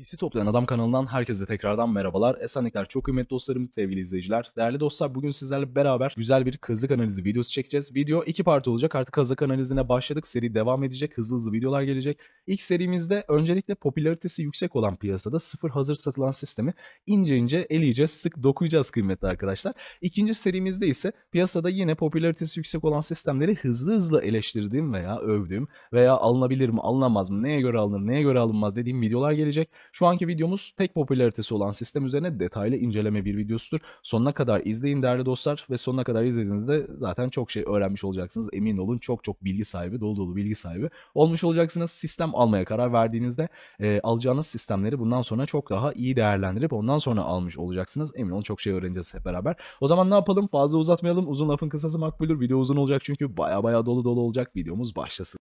PC Toplayan Adam kanalından herkese tekrardan merhabalar. Esenlikler çok kıymetli dostlarım, sevgili izleyiciler. Değerli dostlar bugün sizlerle beraber güzel bir kazık analizi videosu çekeceğiz. Video iki parti olacak. Artık kazık analizine başladık. Seri devam edecek. Hızlı hızlı videolar gelecek. İlk serimizde öncelikle popülaritesi yüksek olan piyasada sıfır hazır satılan sistemi ince ince eleyeceğiz, sık dokuyacağız kıymetli arkadaşlar. İkinci serimizde ise piyasada yine popülaritesi yüksek olan sistemleri hızlı hızlı eleştirdiğim veya övdüğüm veya alınabilir mi, alınamaz mı, neye göre alınır, neye göre alınmaz dediğim videolar gelecek. Şu anki videomuz tek popülaritesi olan sistem üzerine detaylı inceleme bir videosudur. Sonuna kadar izleyin değerli dostlar ve sonuna kadar izlediğinizde zaten çok şey öğrenmiş olacaksınız. Emin olun çok çok bilgi sahibi, dolu dolu bilgi sahibi olmuş olacaksınız. Sistem almaya karar verdiğinizde e, alacağınız sistemleri bundan sonra çok daha iyi değerlendirip ondan sonra almış olacaksınız. Emin olun çok şey öğreneceğiz hep beraber. O zaman ne yapalım? Fazla uzatmayalım. Uzun lafın kısası makbuldür. Video uzun olacak çünkü baya baya dolu dolu olacak. Videomuz başlasın.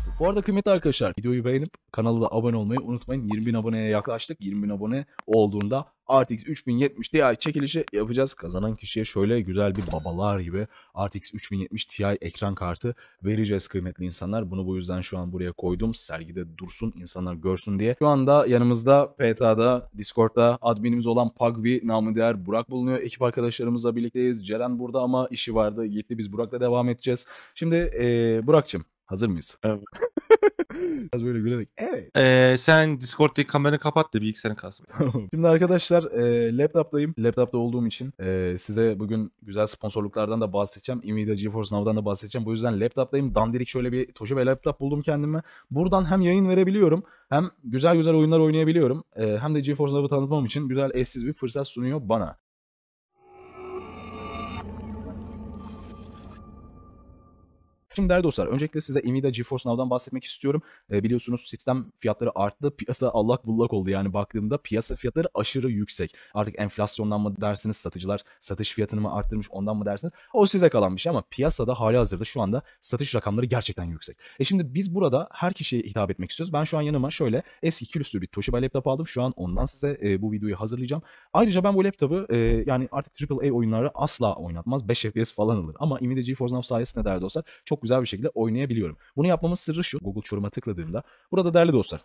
Başlasın. Bu arada kıymetli arkadaşlar videoyu beğenip kanala da abone olmayı unutmayın. 20 bin aboneye yaklaştık. 20 bin abone olduğunda RTX 3070 Ti çekilişi yapacağız. Kazanan kişiye şöyle güzel bir babalar gibi RTX 3070 Ti ekran kartı vereceğiz kıymetli insanlar. Bunu bu yüzden şu an buraya koydum. Sergide dursun insanlar görsün diye. Şu anda yanımızda PTA'da, Discord'da adminimiz olan Pagvi namı değer Burak bulunuyor. Ekip arkadaşlarımızla birlikteyiz. Ceren burada ama işi vardı. Gitti biz Burak'la devam edeceğiz. Şimdi ee, Burak'cığım Hazır mıyız? Evet. Biraz böyle gülerek. Evet. Ee, sen Discord'daki kameranı kapat da bilgisayarın kalsın. Şimdi arkadaşlar e, laptop'tayım. Laptop'ta olduğum için e, size bugün güzel sponsorluklardan da bahsedeceğim. Nvidia GeForce Now'dan da bahsedeceğim. Bu yüzden laptop'tayım. Dandirik şöyle bir Toshiba laptop buldum kendime. Buradan hem yayın verebiliyorum hem güzel güzel oyunlar oynayabiliyorum. E, hem de GeForce Now'ı tanıtmam için güzel eşsiz bir fırsat sunuyor bana. Şimdi değerli dostlar öncelikle size Nvidia GeForce Now'dan bahsetmek istiyorum. E, biliyorsunuz sistem fiyatları arttı. Piyasa allak bullak oldu yani baktığımda piyasa fiyatları aşırı yüksek. Artık enflasyondan mı dersiniz satıcılar satış fiyatını mı arttırmış ondan mı dersiniz? O size kalan bir şey ama piyasada hali hazırda şu anda satış rakamları gerçekten yüksek. E şimdi biz burada her kişiye hitap etmek istiyoruz. Ben şu an yanıma şöyle eski külüstür bir Toshiba laptop aldım. Şu an ondan size e, bu videoyu hazırlayacağım. Ayrıca ben bu laptopu e, yani artık AAA oyunları asla oynatmaz. 5 FPS falan alır. Ama Nvidia GeForce Now sayesinde değerli dostlar çok çok güzel bir şekilde oynayabiliyorum. Bunu yapmamın sırrı şu. Google Chrome'a tıkladığımda. Burada değerli dostlar.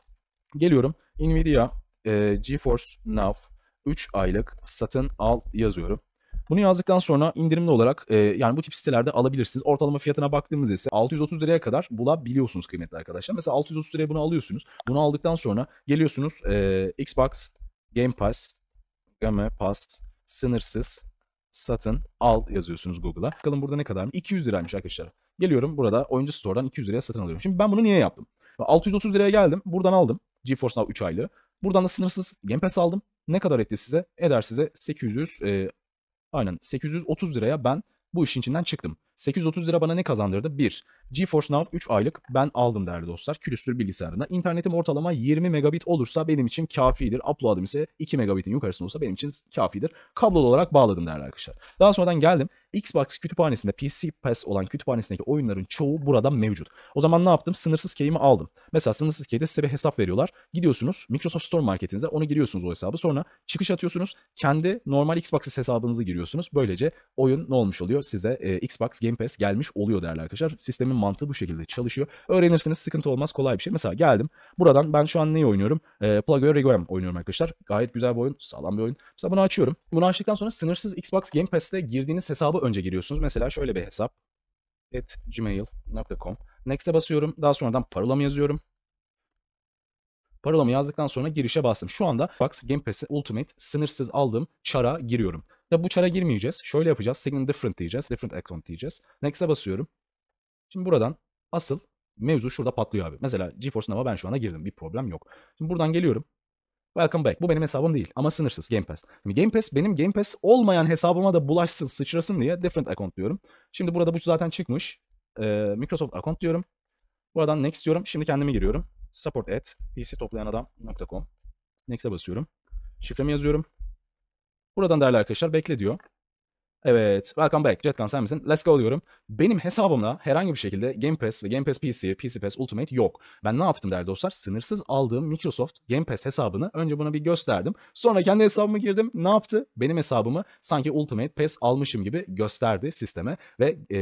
Geliyorum. Nvidia e, GeForce Now 3 aylık satın al yazıyorum. Bunu yazdıktan sonra indirimli olarak e, yani bu tip sitelerde alabilirsiniz. Ortalama fiyatına baktığımızda ise 630 liraya kadar bulabiliyorsunuz kıymetli arkadaşlar. Mesela 630 liraya bunu alıyorsunuz. Bunu aldıktan sonra geliyorsunuz e, Xbox Game Pass, Game Pass sınırsız satın al yazıyorsunuz Google'a. Bakalım burada ne kadar? 200 liraymış arkadaşlar. Geliyorum burada oyuncu store'dan 200 liraya satın alıyorum. Şimdi ben bunu niye yaptım? 630 liraya geldim. Buradan aldım. GeForce Now 3 aylığı. Buradan da sınırsız Game Pass aldım. Ne kadar etti size? Eder size 800 e, aynen 830 liraya ben bu işin içinden çıktım. 830 lira bana ne kazandırdı? 1. GeForce Now 3 aylık ben aldım değerli dostlar. Külüstür bilgisayarında. İnternetim ortalama 20 megabit olursa benim için kafidir. Upload'ım ise 2 megabitin yukarısında olsa benim için kafidir. Kablolu olarak bağladım değerli arkadaşlar. Daha sonradan geldim. Xbox kütüphanesinde PC Pass olan kütüphanesindeki oyunların çoğu burada mevcut. O zaman ne yaptım? Sınırsız key'imi aldım. Mesela sınırsız key'de size bir hesap veriyorlar. Gidiyorsunuz Microsoft Store marketinize onu giriyorsunuz o hesabı. Sonra çıkış atıyorsunuz. Kendi normal Xbox hesabınızı giriyorsunuz. Böylece oyun ne olmuş oluyor? Size e, Xbox Game Pass gelmiş oluyor değerli arkadaşlar. Sistemin mantığı bu şekilde çalışıyor. Öğrenirsiniz sıkıntı olmaz kolay bir şey. Mesela geldim. Buradan ben şu an neyi oynuyorum? E, Plague Requiem oynuyorum arkadaşlar. Gayet güzel bir oyun. Sağlam bir oyun. Mesela bunu açıyorum. Bunu açtıktan sonra sınırsız Xbox Game Pass'te girdiğiniz hesabı önce giriyorsunuz. Mesela şöyle bir hesap. at gmail.com Next'e basıyorum. Daha sonradan parolamı yazıyorum. Parolamı yazdıktan sonra girişe bastım. Şu anda Xbox Game Pass'e Ultimate sınırsız aldığım çara giriyorum. Ya bu çara girmeyeceğiz. Şöyle yapacağız. Sign different diyeceğiz. Different account diyeceğiz. Next'e basıyorum. Şimdi buradan asıl mevzu şurada patlıyor abi. Mesela GeForce Now'a ben şu anda girdim. Bir problem yok. Şimdi buradan geliyorum. Welcome back. Bu benim hesabım değil ama sınırsız Game Pass. Şimdi Game Pass benim Game Pass olmayan hesabıma da bulaşsın, sıçrasın diye different account diyorum. Şimdi burada bu zaten çıkmış. Ee, Microsoft account diyorum. Buradan next diyorum. Şimdi kendime giriyorum. Support at pctoplayanadam.com Next'e basıyorum. Şifremi yazıyorum. Buradan değerli arkadaşlar bekle diyor. Evet, welcome back. Jetkan sen misin? Let's go diyorum. Benim hesabımda herhangi bir şekilde Game Pass ve Game Pass PC, PC Pass Ultimate yok. Ben ne yaptım değerli dostlar? Sınırsız aldığım Microsoft Game Pass hesabını önce buna bir gösterdim. Sonra kendi hesabıma girdim. Ne yaptı? Benim hesabımı sanki Ultimate Pass almışım gibi gösterdi sisteme ve e,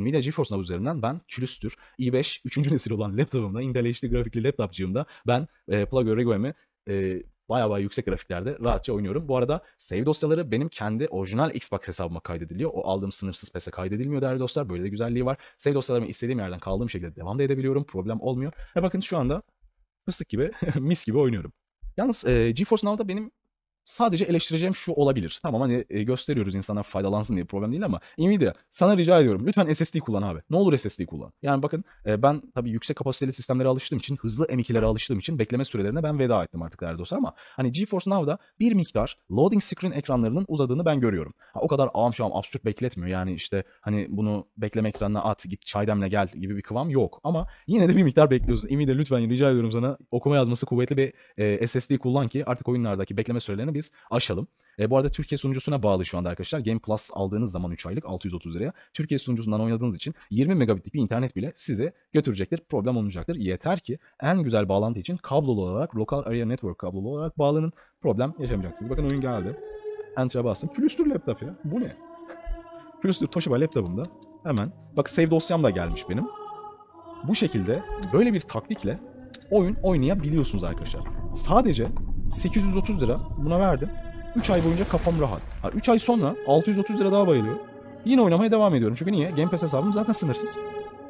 Nvidia GeForce Now üzerinden ben külüstür i5 3. nesil olan laptopumda, Intel HD grafikli laptopcığımda ben e, Plugio Rego'mu e, bayağı bayağı yüksek grafiklerde rahatça oynuyorum. Bu arada save dosyaları benim kendi orijinal Xbox hesabıma kaydediliyor. O aldığım sınırsız PES'e kaydedilmiyor değerli dostlar. Böyle de güzelliği var. Save dosyalarımı istediğim yerden kaldığım şekilde devam da edebiliyorum. Problem olmuyor. Ve bakın şu anda fıstık gibi, mis gibi oynuyorum. Yalnız e, GeForce Now'da benim sadece eleştireceğim şu olabilir. Tamam hani e, gösteriyoruz insanlar faydalansın diye problem değil ama Nvidia sana rica ediyorum lütfen SSD kullan abi. Ne olur SSD kullan. Yani bakın e, ben tabii yüksek kapasiteli sistemlere alıştığım için hızlı M2'lere alıştığım için bekleme sürelerine ben veda ettim artık değerli dostlar ama hani GeForce Now'da bir miktar loading screen ekranlarının uzadığını ben görüyorum. Ha, o kadar ağam şam absürt bekletmiyor. Yani işte hani bunu bekleme ekranına at git çay demle gel gibi bir kıvam yok. Ama yine de bir miktar bekliyorsun. Nvidia lütfen rica ediyorum sana okuma yazması kuvvetli bir e, SSD kullan ki artık oyunlardaki bekleme sürelerini biz aşalım. E, bu arada Türkiye sunucusuna bağlı şu anda arkadaşlar. Game Plus aldığınız zaman 3 aylık 630 liraya. Türkiye sunucusundan oynadığınız için 20 megabitlik bir internet bile size götürecektir. Problem olmayacaktır. Yeter ki en güzel bağlantı için kablolu olarak Local Area Network kablolu olarak bağlanın. Problem yaşamayacaksınız. Bakın oyun geldi. Enter'a bastım. Külüstür laptop ya. Bu ne? Külüstür Toshiba laptopumda. Hemen. Bak save dosyam da gelmiş benim. Bu şekilde böyle bir taktikle oyun oynayabiliyorsunuz arkadaşlar. Sadece 830 lira buna verdim. 3 ay boyunca kafam rahat. 3 ay sonra 630 lira daha bayılıyor. Yine oynamaya devam ediyorum. Çünkü niye? Game Pass hesabım zaten sınırsız.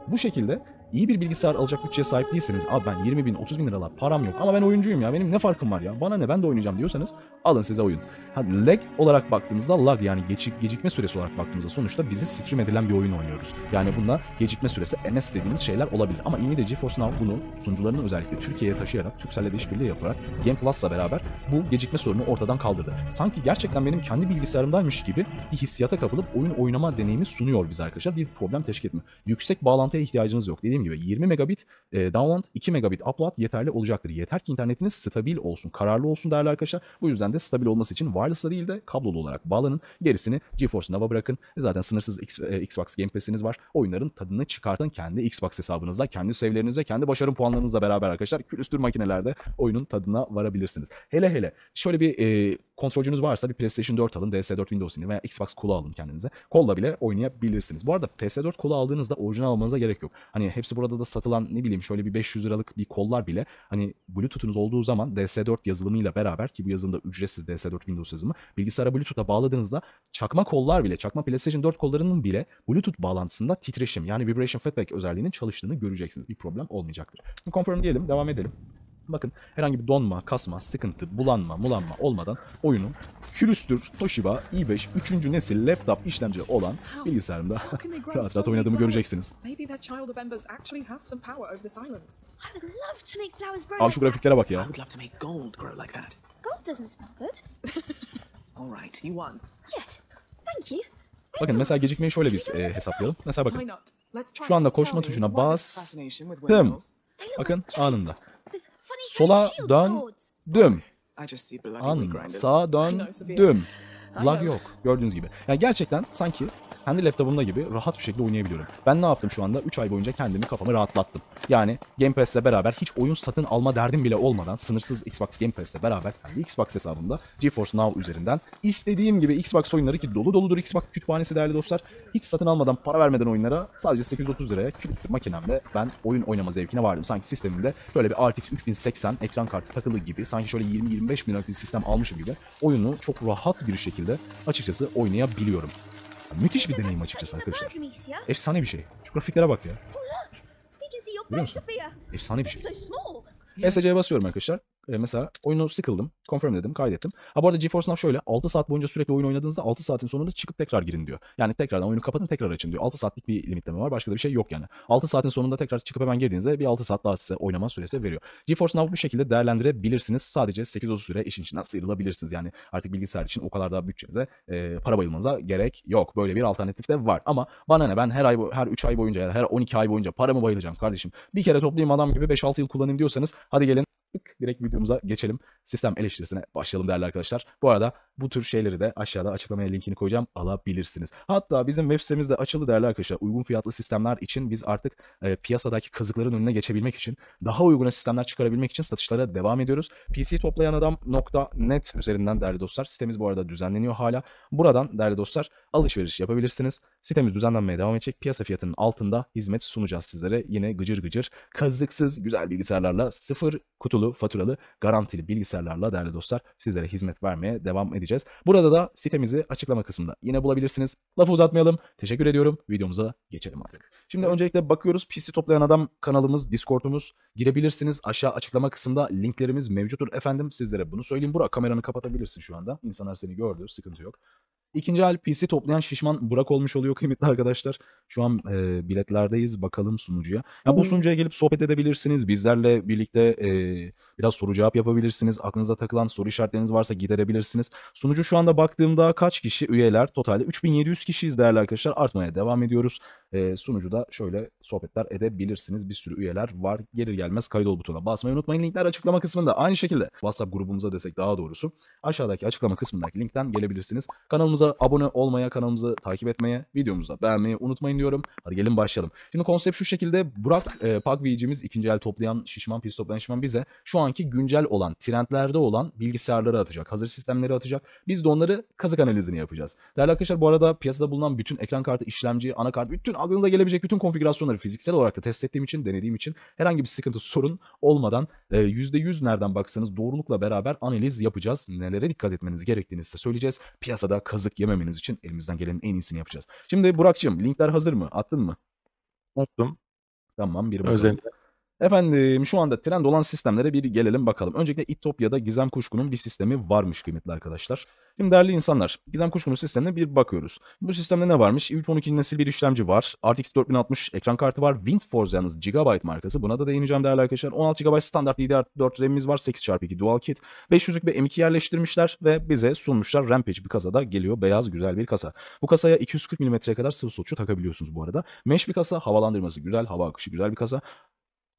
Bu şekilde iyi bir bilgisayar alacak bütçeye sahip değilseniz abi ben 20 bin 30 bin liralar param yok ama ben oyuncuyum ya benim ne farkım var ya bana ne ben de oynayacağım diyorsanız alın size oyun. Ha, lag olarak baktığımızda lag yani gecik, gecikme süresi olarak baktığımızda sonuçta bize stream edilen bir oyun oynuyoruz. Yani bunda gecikme süresi MS dediğimiz şeyler olabilir ama Nvidia GeForce Now bunu sunucularının özellikle Türkiye'ye taşıyarak Turkcell'le de işbirliği yaparak Game Plus'la beraber bu gecikme sorunu ortadan kaldırdı. Sanki gerçekten benim kendi bilgisayarımdaymış gibi bir hissiyata kapılıp oyun oynama deneyimi sunuyor bize arkadaşlar. Bir problem teşkil etmiyor. Yüksek bağlantıya ihtiyacınız yok. Dediğim gibi 20 megabit e, download, 2 megabit upload yeterli olacaktır. Yeter ki internetiniz stabil olsun, kararlı olsun değerli arkadaşlar. Bu yüzden de stabil olması için wireless'la değil de kablolu olarak bağlanın. Gerisini GeForce Now'a bırakın. E zaten sınırsız X, e, Xbox Game Pass'iniz var. Oyunların tadını çıkartın kendi Xbox hesabınızda, kendi sevlerinizle, kendi başarı puanlarınızla beraber arkadaşlar. Külüstür makinelerde oyunun tadına varabilirsiniz. Hele hele şöyle bir e, kontrolcünüz varsa bir PlayStation 4 alın, DS4 Windows veya Xbox kolu alın kendinize. Kolla bile oynayabilirsiniz. Bu arada PS4 kolu aldığınızda orijinal almanıza gerek yok. Hani hepsi burada da satılan ne bileyim şöyle bir 500 liralık bir kollar bile hani Bluetooth'unuz olduğu zaman DS4 yazılımıyla beraber ki bu yazılımda ücretsiz DS4 Windows yazılımı bilgisayara Bluetooth'a bağladığınızda çakma kollar bile çakma PlayStation 4 kollarının bile Bluetooth bağlantısında titreşim yani vibration feedback özelliğinin çalıştığını göreceksiniz. Bir problem olmayacaktır. Confirm diyelim devam edelim. Bakın herhangi bir donma, kasma, sıkıntı, bulanma, mulanma olmadan oyunun külüstür Toshiba i5 3. nesil laptop işlemci olan bilgisayarımda rahat rahat oynadığımı göreceksiniz. Abi şu grafiklere bak ya. Bakın mesela gecikmeyi şöyle biz e, hesaplayalım. Mesela bakın şu anda koşma tuşuna bas. look Bakın anında. Sola dön, düm. Grinders. Sağa dön, düm. Lag yok. Gördüğünüz gibi. Yani gerçekten sanki kendi laptopumda gibi rahat bir şekilde oynayabiliyorum. Ben ne yaptım şu anda? 3 ay boyunca kendimi kafamı rahatlattım. Yani Game Pass'le beraber hiç oyun satın alma derdim bile olmadan sınırsız Xbox Game Pass'le beraber kendi Xbox hesabımda GeForce Now üzerinden istediğim gibi Xbox oyunları ki dolu doludur Xbox kütüphanesi değerli dostlar. Hiç satın almadan para vermeden oyunlara sadece 830 liraya küçük makinemle ben oyun oynama zevkine vardım. Sanki sistemimde böyle bir RTX 3080 ekran kartı takılı gibi sanki şöyle 20-25 bin liralık bir sistem almışım gibi oyunu çok rahat bir şekilde açıkçası oynayabiliyorum. Müthiş bir deneyim açıkçası arkadaşlar. Efsane bir şey. Şu grafiklere bak ya. Görüyor musun? Efsane bir şey. ESC'ye basıyorum arkadaşlar. Ee, mesela oyunu sıkıldım. Confirm dedim, kaydettim. Ha bu arada GeForce Now şöyle 6 saat boyunca sürekli oyun oynadığınızda 6 saatin sonunda çıkıp tekrar girin diyor. Yani tekrardan oyunu kapatın tekrar açın diyor. 6 saatlik bir limitleme var. Başka da bir şey yok yani. 6 saatin sonunda tekrar çıkıp hemen girdiğinizde bir 6 saat daha size oynama süresi veriyor. GeForce Now bu şekilde değerlendirebilirsiniz. Sadece 8-30 süre işin içinden sıyrılabilirsiniz. Yani artık bilgisayar için o kadar daha bütçenize e, para bayılmanıza gerek yok. Böyle bir alternatif de var. Ama bana ne ben her ay her 3 ay boyunca ya da her 12 ay boyunca paramı bayılacağım kardeşim. Bir kere toplayayım adam gibi 5-6 yıl kullanayım diyorsanız hadi gelin direkt videomuza geçelim. Sistem eleştirisine başlayalım değerli arkadaşlar. Bu arada bu tür şeyleri de aşağıda açıklamaya linkini koyacağım alabilirsiniz. Hatta bizim web sitemizde açıldı değerli arkadaşlar. Uygun fiyatlı sistemler için biz artık e, piyasadaki kazıkların önüne geçebilmek için daha uygun sistemler çıkarabilmek için satışlara devam ediyoruz. PCToplayanadam.net üzerinden değerli dostlar. Sitemiz bu arada düzenleniyor hala. Buradan değerli dostlar alışveriş yapabilirsiniz. Sitemiz düzenlenmeye devam edecek. Piyasa fiyatının altında hizmet sunacağız sizlere. Yine gıcır gıcır kazıksız güzel bilgisayarlarla sıfır kutulu faturalı garantili bilgisayarlarla değerli dostlar sizlere hizmet vermeye devam edeceğiz. Burada da sitemizi açıklama kısmında yine bulabilirsiniz. Lafı uzatmayalım. Teşekkür ediyorum. Videomuza geçelim artık. Şimdi öncelikle bakıyoruz. PC Toplayan Adam kanalımız, Discord'umuz girebilirsiniz. Aşağı açıklama kısmında linklerimiz mevcuttur efendim. Sizlere bunu söyleyeyim. Burak kameranı kapatabilirsin şu anda. İnsanlar seni gördü. Sıkıntı yok. İkinci el PC toplayan şişman Burak olmuş oluyor kıymetli arkadaşlar. Şu an e, biletlerdeyiz. Bakalım sunucuya. Ya bu sunucuya gelip sohbet edebilirsiniz. Bizlerle birlikte e, biraz soru cevap yapabilirsiniz. Aklınıza takılan soru işaretleriniz varsa giderebilirsiniz. Sunucu şu anda baktığımda kaç kişi üyeler? Totalde 3700 kişiyiz değerli arkadaşlar. Artmaya devam ediyoruz. E, sunucuda şöyle sohbetler edebilirsiniz. Bir sürü üyeler var. Gelir gelmez kaydol butonuna basmayı unutmayın. Linkler açıklama kısmında. Aynı şekilde WhatsApp grubumuza desek daha doğrusu. Aşağıdaki açıklama kısmındaki linkten gelebilirsiniz. Kanalımıza abone olmaya, kanalımızı takip etmeye, videomuzu da beğenmeyi unutmayın diyorum. Hadi gelin başlayalım. Şimdi konsept şu şekilde. Burak e, PUBG'cimiz ikinci el toplayan şişman, pis toplayan şişman bize şu anki güncel olan, trendlerde olan bilgisayarları atacak. Hazır sistemleri atacak. Biz de onları kazık analizini yapacağız. Değerli arkadaşlar bu arada piyasada bulunan bütün ekran kartı, işlemci, anakart, bütün aklınıza gelebilecek bütün konfigürasyonları fiziksel olarak da test ettiğim için, denediğim için herhangi bir sıkıntı, sorun olmadan e, %100 nereden baksanız doğrulukla beraber analiz yapacağız. Nelere dikkat etmeniz gerektiğini size söyleyeceğiz. Piyasada kazık yememeniz için elimizden gelenin en iyisini yapacağız. Şimdi Burak'cığım linkler hazır mı? Attın mı? Unuttum. Tamam bir bakalım. Özellikle. Efendim şu anda trend olan sistemlere bir gelelim bakalım. Öncelikle İtopya'da Gizem Kuşku'nun bir sistemi varmış kıymetli arkadaşlar. Şimdi değerli insanlar Gizem Kuşku'nun sistemine bir bakıyoruz. Bu sistemde ne varmış? i3 12 nesil bir işlemci var. RTX 4060 ekran kartı var. WindForce yalnız Gigabyte markası. Buna da değineceğim değerli arkadaşlar. 16 GB standart DDR4 RAM'imiz var. 8x2 dual kit. 500'lük bir M2 yerleştirmişler ve bize sunmuşlar. Rampage bir kasada geliyor. Beyaz güzel bir kasa. Bu kasaya 240 mm'ye kadar sıvı solçu takabiliyorsunuz bu arada. Mesh bir kasa. Havalandırması güzel. Hava akışı güzel bir kasa.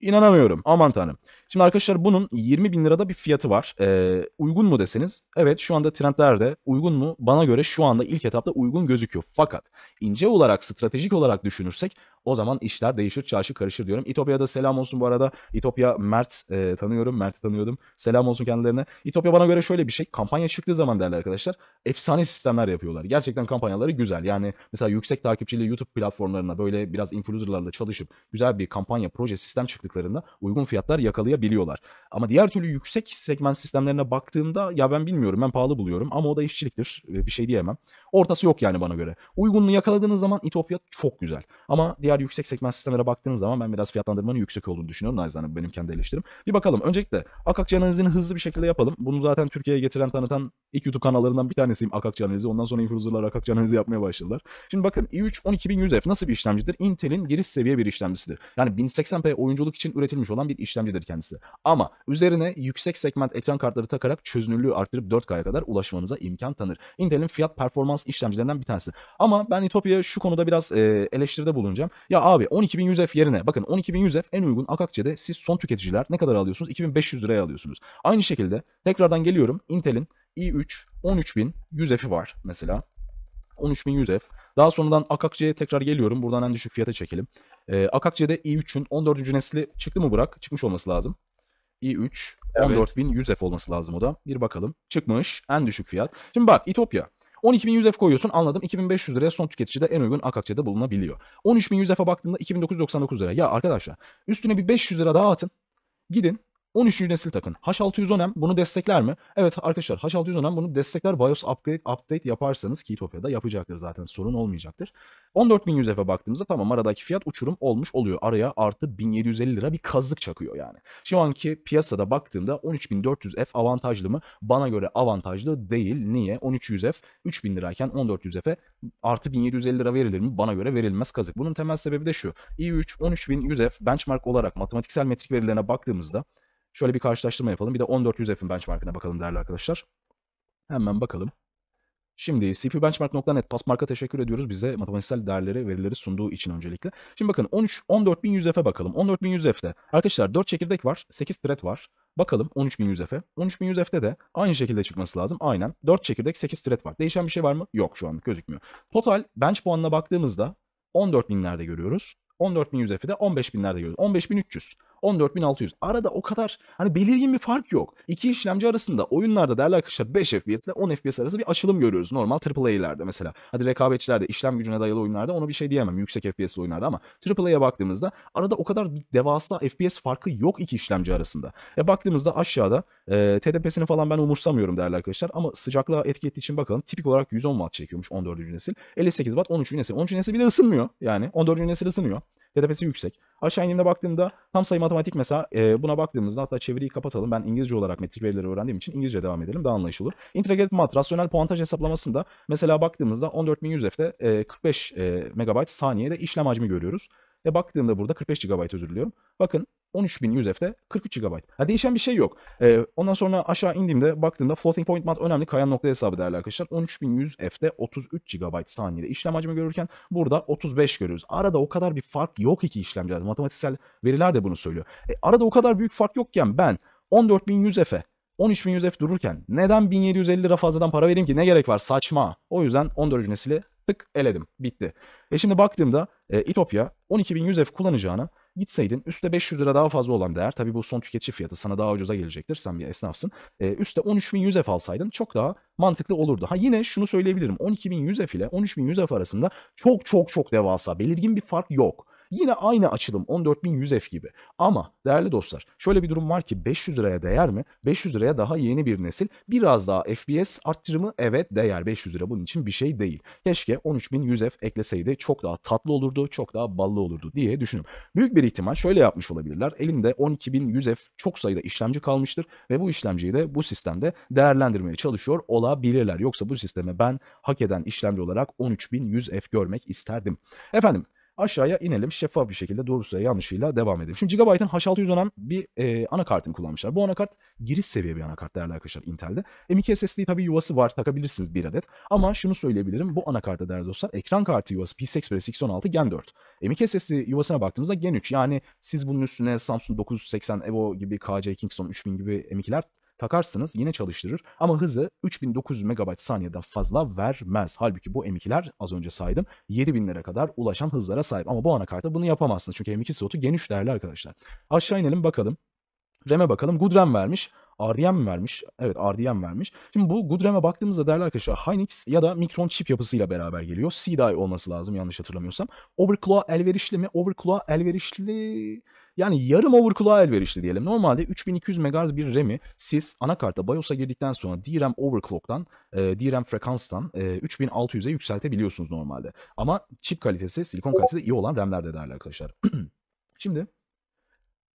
İnanamıyorum. Aman tanrım. Şimdi arkadaşlar bunun 20 bin lirada bir fiyatı var. Ee, uygun mu deseniz? Evet şu anda trendlerde uygun mu? Bana göre şu anda ilk etapta uygun gözüküyor. Fakat ince olarak, stratejik olarak düşünürsek o zaman işler değişir, çarşı karışır diyorum. İtopya'da selam olsun bu arada. İtopya Mert e, tanıyorum, Mert'i tanıyordum. Selam olsun kendilerine. İtopya bana göre şöyle bir şey. Kampanya çıktığı zaman değerli arkadaşlar efsane sistemler yapıyorlar. Gerçekten kampanyaları güzel. Yani mesela yüksek takipçili YouTube platformlarına böyle biraz influencerlarla çalışıp güzel bir kampanya, proje, sistem çıktıklarında uygun fiyatlar yakalayabiliyorlar. Ama diğer türlü yüksek segment sistemlerine baktığımda ya ben bilmiyorum ben pahalı buluyorum ama o da işçiliktir. Bir şey diyemem. Ortası yok yani bana göre. Uygunluğu yakaladığınız zaman İtopya çok güzel. Ama diğer yüksek segment sistemlere baktığınız zaman ben biraz fiyatlandırmanın yüksek olduğunu düşünüyorum. Naizane benim kendi eleştirim. Bir bakalım. Öncelikle Akakçı analizini hızlı bir şekilde yapalım. Bunu zaten Türkiye'ye getiren tanıtan ilk YouTube kanallarından bir tanesiyim Akakçı analizi. Ondan sonra influencerlar Akakçı analizi yapmaya başladılar. Şimdi bakın i3 12100F nasıl bir işlemcidir? Intel'in giriş seviye bir işlemcisidir. Yani 1080p oyunculuk için üretilmiş olan bir işlemcidir kendisi. Ama üzerine yüksek segment ekran kartları takarak çözünürlüğü arttırıp 4K'ya kadar ulaşmanıza imkan tanır. Intel'in fiyat performans işlemcilerinden bir tanesi. Ama ben İtopya'ya şu konuda biraz e, eleştiride bulunacağım. Ya abi 12100F yerine bakın 12100F en uygun Akakçe'de siz son tüketiciler ne kadar alıyorsunuz? 2500 liraya alıyorsunuz. Aynı şekilde tekrardan geliyorum Intel'in i3 13100F'i var mesela. 13100F. Daha sonradan Akakçe'ye tekrar geliyorum. Buradan en düşük fiyata çekelim. Ee, Akakçe'de i3'ün 14. nesli çıktı mı Burak? Çıkmış olması lazım. İ3 Evet. 14100F olması lazım o da. Bir bakalım. Çıkmış. En düşük fiyat. Şimdi bak İtopya. 12100F koyuyorsun anladım 2500 liraya son tüketicide en uygun Akakçe'de bulunabiliyor. 13100F'e baktığında 2999 lira. Ya arkadaşlar üstüne bir 500 lira daha atın. Gidin 13. nesil takın. H610M bunu destekler mi? Evet arkadaşlar H610M bunu destekler. BIOS upgrade, update yaparsanız ki Etopya'da yapacaktır zaten sorun olmayacaktır. 14100F'e baktığımızda tamam aradaki fiyat uçurum olmuş oluyor. Araya artı 1750 lira bir kazık çakıyor yani. Şu anki piyasada baktığımda 13400F avantajlı mı? Bana göre avantajlı değil. Niye? 1300F 3000 lirayken 1400F'e artı 1750 lira verilir mi? Bana göre verilmez kazık. Bunun temel sebebi de şu. i3 13100F benchmark olarak matematiksel metrik verilerine baktığımızda Şöyle bir karşılaştırma yapalım. Bir de 1400F'in benchmark'ına bakalım değerli arkadaşlar. Hemen bakalım. Şimdi cpubenchmark.net Passmark'a teşekkür ediyoruz bize matematiksel değerleri, verileri sunduğu için öncelikle. Şimdi bakın 13 14100F'e bakalım. 14100F'te arkadaşlar 4 çekirdek var, 8 thread var. Bakalım 13100F'e. 13100F'te de aynı şekilde çıkması lazım. Aynen. 4 çekirdek 8 thread var. Değişen bir şey var mı? Yok şu an gözükmüyor. Total bench puanına baktığımızda 14.000'lerde görüyoruz. 14.100 F'i de 15.000'lerde görüyoruz. 15.300. 14.600. Arada o kadar hani belirgin bir fark yok. İki işlemci arasında oyunlarda değerli arkadaşlar 5 FPS ile 10 FPS arası bir açılım görüyoruz. Normal AAA'lerde mesela. Hadi rekabetçilerde, işlem gücüne dayalı oyunlarda ona bir şey diyemem. Yüksek FPS'li oyunlarda ama AAA'ya baktığımızda arada o kadar bir devasa FPS farkı yok iki işlemci arasında. E baktığımızda aşağıda e, TDP'sini falan ben umursamıyorum değerli arkadaşlar ama sıcaklığa etki ettiği için bakalım. Tipik olarak 110 Watt çekiyormuş 14. nesil. 58 Watt 13. nesil. 13. nesil bir de ısınmıyor yani. 14. nesil ısınıyor. TDP'si yüksek. Aşağı indiğimde baktığımda tam sayı matematik mesela e, buna baktığımızda hatta çeviriyi kapatalım. Ben İngilizce olarak metrik verileri öğrendiğim için İngilizce devam edelim. Daha anlaşılır. Integrated mat, rasyonel puantaj hesaplamasında mesela baktığımızda 14100 F'de e, 45 e, MB saniyede işlem hacmi görüyoruz. Ve baktığımda burada 45 GB özür diliyorum. Bakın 13100 F'de 43 GB. Ha, değişen bir şey yok. Ee, ondan sonra aşağı indiğimde baktığımda floating point mat önemli kayan nokta hesabı değerli arkadaşlar. 13100 F'de 33 GB saniyede işlem hacmi görürken burada 35 görüyoruz. Arada o kadar bir fark yok iki işlemcilerde. Matematiksel veriler de bunu söylüyor. E, arada o kadar büyük fark yokken ben 14100 F'e 13100 F dururken neden 1750 lira fazladan para vereyim ki? Ne gerek var? Saçma. O yüzden 14. nesili tık eledim. Bitti. E şimdi baktığımda e, İtopya 12100 F kullanacağına gitseydin üstte 500 lira daha fazla olan değer tabii bu son tüketici fiyatı sana daha ucuza gelecektir sen bir esnafsın. E, üstte 13100 F alsaydın çok daha mantıklı olurdu. Ha yine şunu söyleyebilirim 12100 F ile 13100 F arasında çok çok çok devasa belirgin bir fark yok. Yine aynı açılım 14100 F gibi. Ama değerli dostlar şöyle bir durum var ki 500 liraya değer mi? 500 liraya daha yeni bir nesil. Biraz daha FPS arttırımı evet değer. 500 lira bunun için bir şey değil. Keşke 13100 F ekleseydi çok daha tatlı olurdu, çok daha ballı olurdu diye düşünüyorum. Büyük bir ihtimal şöyle yapmış olabilirler. Elinde 12100 F çok sayıda işlemci kalmıştır ve bu işlemciyi de bu sistemde değerlendirmeye çalışıyor olabilirler. Yoksa bu sisteme ben hak eden işlemci olarak 13100 F görmek isterdim. Efendim aşağıya inelim şeffaf bir şekilde doğrusuyla yanlışıyla devam edelim. Şimdi Gigabyte'ın H600 dönem bir e, anakartını kullanmışlar. Bu anakart giriş seviye bir anakart değerli arkadaşlar Intel'de. M.2 SSD tabii yuvası var takabilirsiniz bir adet. Ama şunu söyleyebilirim bu anakartta değerli dostlar ekran kartı yuvası PCI Express X16 Gen 4. M.2 SSD yuvasına baktığımızda Gen 3 yani siz bunun üstüne Samsung 980 Evo gibi KC Kingston 3000 gibi M2'ler takarsınız yine çalıştırır ama hızı 3900 MB saniyeden fazla vermez. Halbuki bu M2'ler az önce saydım 7000'lere kadar ulaşan hızlara sahip ama bu anakarta bunu yapamazsınız çünkü M2 slotu geniş değerli arkadaşlar. Aşağı inelim bakalım. RAM'e bakalım. Good RAM vermiş. RDM mi vermiş? Evet RDM vermiş. Şimdi bu Good RAM'e baktığımızda değerli arkadaşlar Hynix ya da Micron çip yapısıyla beraber geliyor. CDI olması lazım yanlış hatırlamıyorsam. Overclock'a elverişli mi? Overclock'a elverişli yani yarım overclock'a elverişli diyelim. Normalde 3200 MHz bir RAM'i siz anakarta BIOS'a girdikten sonra DRAM overclock'tan, e, DRAM frekanstan e, 3600'e yükseltebiliyorsunuz normalde. Ama çip kalitesi, silikon kalitesi iyi olan RAM'lerde değerli arkadaşlar. Şimdi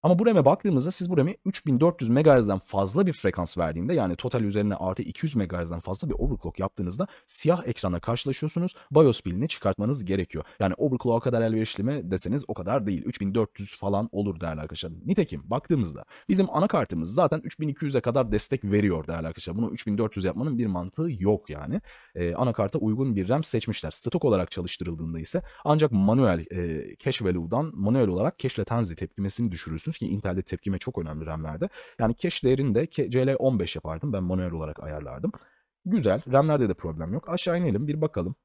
ama bu RAM'e baktığımızda siz bu RAM'i 3400 MHz'den fazla bir frekans verdiğinde yani total üzerine artı 200 MHz'den fazla bir overclock yaptığınızda siyah ekrana karşılaşıyorsunuz. BIOS pilini çıkartmanız gerekiyor. Yani overclock o kadar elverişli mi deseniz o kadar değil. 3400 falan olur değerli arkadaşlar. Nitekim baktığımızda bizim anakartımız zaten 3200'e kadar destek veriyor değerli arkadaşlar. Bunu 3400 yapmanın bir mantığı yok yani. Ee, anakarta uygun bir RAM seçmişler. Stok olarak çalıştırıldığında ise ancak manuel e, cache value'dan manuel olarak cache latency tepkimesini düşürürsünüz ki Intel'de tepkime çok önemli RAM'lerde. Yani cache değerini de CL15 yapardım. Ben manuel olarak ayarlardım. Güzel. RAM'lerde de problem yok. Aşağı inelim bir bakalım.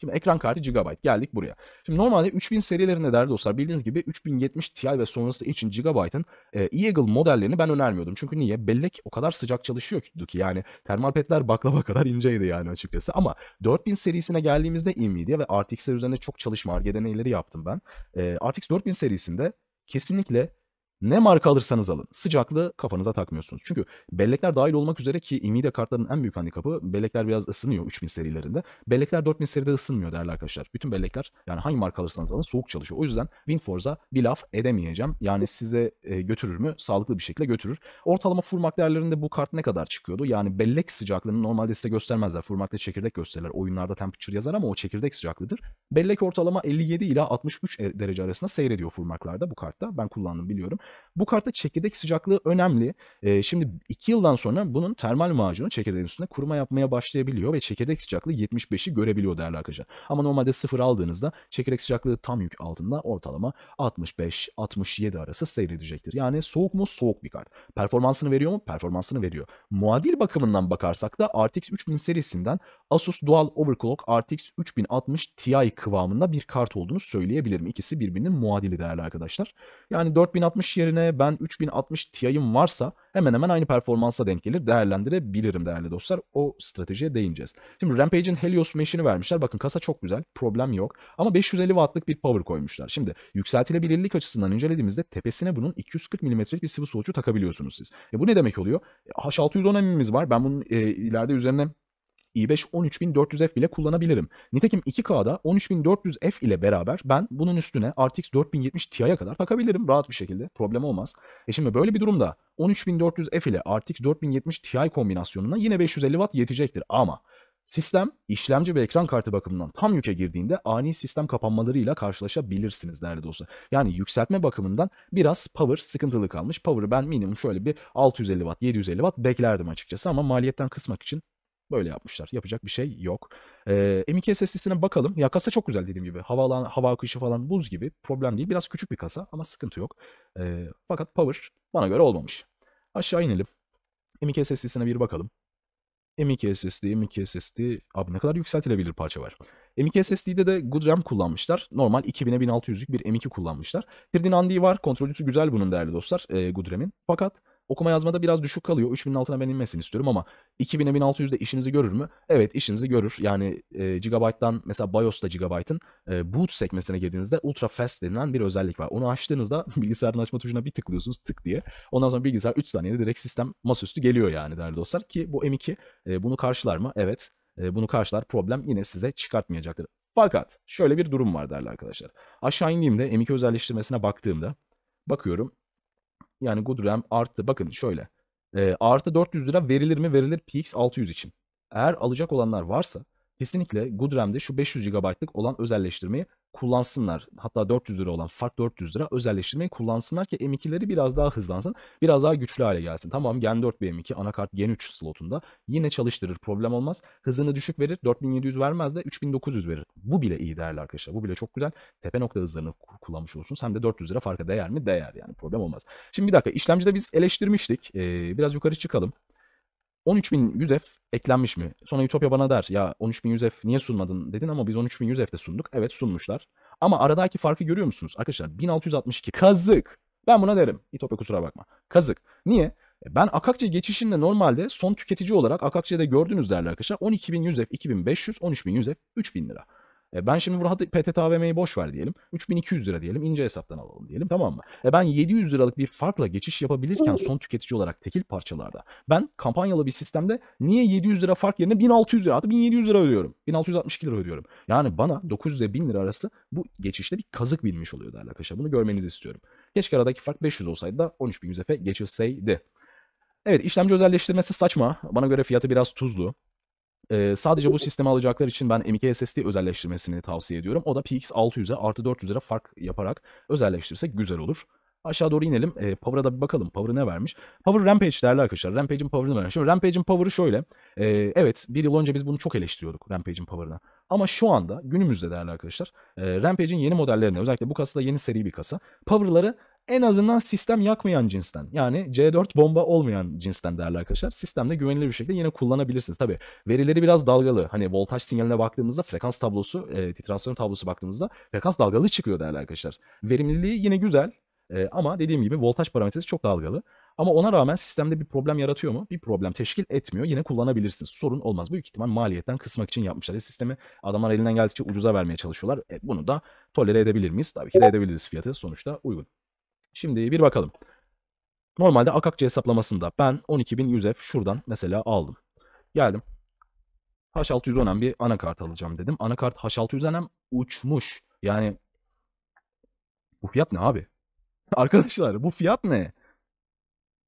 Şimdi ekran kartı GB. Geldik buraya. Şimdi normalde 3000 serilerinde değerli dostlar bildiğiniz gibi 3070 Ti ve sonrası için Gigabyte'ın e, E-Eagle modellerini ben önermiyordum. Çünkü niye? Bellek o kadar sıcak çalışıyordu ki yani termal petler baklava kadar inceydi yani açıkçası. Ama 4000 serisine geldiğimizde Nvidia ve RTX'ler üzerinde çok çalışma, ARGE deneyleri yaptım ben. E, RTX 4000 serisinde kesinlikle ne marka alırsanız alın. Sıcaklığı kafanıza takmıyorsunuz. Çünkü bellekler dahil olmak üzere ki Nvidia kartlarının en büyük handikapı bellekler biraz ısınıyor 3000 serilerinde. Bellekler 4000 seride ısınmıyor değerli arkadaşlar. Bütün bellekler yani hangi marka alırsanız alın soğuk çalışıyor. O yüzden WindForce'a bir laf edemeyeceğim. Yani size e, götürür mü? Sağlıklı bir şekilde götürür. Ortalama Furmak değerlerinde bu kart ne kadar çıkıyordu? Yani bellek sıcaklığını normalde size göstermezler. Furmak'ta çekirdek gösterirler. Oyunlarda temperature yazar ama o çekirdek sıcaklığıdır. Bellek ortalama 57 ila 63 derece arasında seyrediyor Furmak'larda bu kartta. Ben kullandım biliyorum. Bu kartta çekirdek sıcaklığı önemli. Ee, şimdi 2 yıldan sonra bunun termal macunu çekirdeğin üstünde kuruma yapmaya başlayabiliyor ve çekirdek sıcaklığı 75'i görebiliyor değerli arkadaşlar. Ama normalde sıfır aldığınızda çekirdek sıcaklığı tam yük altında ortalama 65-67 arası seyredecektir. Yani soğuk mu? Soğuk bir kart. Performansını veriyor mu? Performansını veriyor. Muadil bakımından bakarsak da RTX 3000 serisinden Asus Dual Overclock RTX 3060 Ti kıvamında bir kart olduğunu söyleyebilirim. İkisi birbirinin muadili değerli arkadaşlar. Yani 4060 yerine ben 3060 Ti'm varsa hemen hemen aynı performansa denk gelir. Değerlendirebilirim değerli dostlar. O stratejiye değineceğiz. Şimdi Rampage'in Helios Mesh'ini vermişler. Bakın kasa çok güzel. Problem yok. Ama 550 wattlık bir power koymuşlar. Şimdi yükseltilebilirlik açısından incelediğimizde tepesine bunun 240 mm'lik bir sıvı solucu takabiliyorsunuz siz. E bu ne demek oluyor? E, H610M'imiz var. Ben bunun e, ileride üzerine i5 13400F bile kullanabilirim. Nitekim 2K'da 13400F ile beraber ben bunun üstüne RTX 4070 Ti'ye kadar takabilirim rahat bir şekilde. Problem olmaz. E şimdi böyle bir durumda 13400F ile RTX 4070 Ti kombinasyonuna yine 550 Watt yetecektir. Ama sistem işlemci ve ekran kartı bakımından tam yüke girdiğinde ani sistem kapanmalarıyla karşılaşabilirsiniz değerli dostlar. Yani yükseltme bakımından biraz power sıkıntılı kalmış. Power'ı ben minimum şöyle bir 650 Watt 750 Watt beklerdim açıkçası ama maliyetten kısmak için Böyle yapmışlar. Yapacak bir şey yok. Ee, M2 SSD'sine bakalım. Ya kasa çok güzel dediğim gibi. Hava, alan, hava akışı falan buz gibi. Problem değil. Biraz küçük bir kasa ama sıkıntı yok. Ee, fakat power bana göre olmamış. Aşağı inelim. M2 SSD'sine bir bakalım. M2 SSD, M2 SSD. Abi ne kadar yükseltilebilir parça var. M2 SSD'de de good RAM kullanmışlar. Normal 2000'e 1600'lük bir M2 kullanmışlar. 3D NAND'i var. Kontrolcüsü güzel bunun değerli dostlar. E, good RAM'in. Fakat okuma yazmada biraz düşük kalıyor. 3000'in altına ben inmesini istiyorum ama 2000'e 1600'de işinizi görür mü? Evet işinizi görür. Yani e, Gigabyte'dan mesela BIOS'ta Gigabyte'ın e, boot sekmesine girdiğinizde ultra fast denilen bir özellik var. Onu açtığınızda bilgisayarın açma tuşuna bir tıklıyorsunuz tık diye. Ondan sonra bilgisayar 3 saniyede direkt sistem masaüstü geliyor yani değerli dostlar. Ki bu M2 e, bunu karşılar mı? Evet. E, bunu karşılar. Problem yine size çıkartmayacaktır. Fakat şöyle bir durum var değerli arkadaşlar. Aşağı indiğimde M2 özelleştirmesine baktığımda bakıyorum yani good RAM artı bakın şöyle. E, artı 400 lira verilir mi? Verilir PX 600 için. Eğer alacak olanlar varsa kesinlikle good RAM'de şu 500 GB'lık olan özelleştirmeyi kullansınlar. Hatta 400 lira olan fark 400 lira özelleştirmeyi kullansınlar ki M2'leri biraz daha hızlansın. Biraz daha güçlü hale gelsin. Tamam Gen 4 bir M2 anakart Gen 3 slotunda yine çalıştırır problem olmaz. Hızını düşük verir 4700 vermez de 3900 verir. Bu bile iyi değerli arkadaşlar. Bu bile çok güzel. Tepe nokta hızlarını kullanmış olursunuz. Hem de 400 lira farka değer mi? Değer yani problem olmaz. Şimdi bir dakika işlemcide biz eleştirmiştik. Ee, biraz yukarı çıkalım. 13100F eklenmiş mi? Sonra Ütopya bana der ya 13100F niye sunmadın dedin ama biz 13100F'de sunduk. Evet sunmuşlar. Ama aradaki farkı görüyor musunuz? Arkadaşlar 1662 kazık. Ben buna derim. Ütopya kusura bakma. Kazık. Niye? E, Ben Akakçe geçişinde normalde son tüketici olarak Akakçe'de gördüğünüz değerli arkadaşlar 12100F 2500, 13100F 3000 lira. E ben şimdi burada PTT AVM'yi boş ver diyelim. 3200 lira diyelim. ince hesaptan alalım diyelim tamam mı? E ben 700 liralık bir farkla geçiş yapabilirken son tüketici olarak tekil parçalarda ben kampanyalı bir sistemde niye 700 lira fark yerine 1600 lira hatta 1700 lira ödüyorum. 1662 lira ödüyorum. Yani bana 900 ile 1000 lira arası bu geçişte bir kazık binmiş oluyor değerli arkadaşlar. Bunu görmenizi istiyorum. Keşke aradaki fark 500 olsaydı da 13100F'e geçilseydi. Evet işlemci özelleştirmesi saçma. Bana göre fiyatı biraz tuzlu. Ee, sadece bu sistemi alacaklar için ben M.2 SSD özelleştirmesini tavsiye ediyorum. O da PX 600'e artı 400 lira fark yaparak özelleştirirsek güzel olur. Aşağı doğru inelim. E, Power'a da bir bakalım. Power ne vermiş? Power Rampage değerli arkadaşlar. Rampage'in Power'ını vermiş. Şimdi Rampage'in Power'ı şöyle. E, evet bir yıl önce biz bunu çok eleştiriyorduk Rampage'in Power'ını. Ama şu anda günümüzde değerli arkadaşlar e, Rampage'in yeni modellerine özellikle bu kasa da yeni seri bir kasa. Power'ları en azından sistem yakmayan cinsten. Yani C4 bomba olmayan cinsten değerli arkadaşlar. Sistemde güvenilir bir şekilde yine kullanabilirsiniz. Tabi verileri biraz dalgalı. Hani voltaj sinyaline baktığımızda frekans tablosu, e, titrasyon tablosu baktığımızda frekans dalgalı çıkıyor değerli arkadaşlar. Verimliliği yine güzel. E, ama dediğim gibi voltaj parametresi çok dalgalı. Ama ona rağmen sistemde bir problem yaratıyor mu? Bir problem teşkil etmiyor. Yine kullanabilirsiniz. Sorun olmaz. Büyük ihtimal maliyetten kısmak için yapmışlar. E, sistemi adamlar elinden geldikçe ucuza vermeye çalışıyorlar. E, bunu da tolere edebilir miyiz? Tabii ki de edebiliriz fiyatı. Sonuçta uygun. Şimdi bir bakalım. Normalde Akakçe hesaplamasında ben 12100F şuradan mesela aldım. Geldim. H610M bir anakart alacağım dedim. Anakart H610M uçmuş. Yani bu fiyat ne abi? Arkadaşlar bu fiyat ne?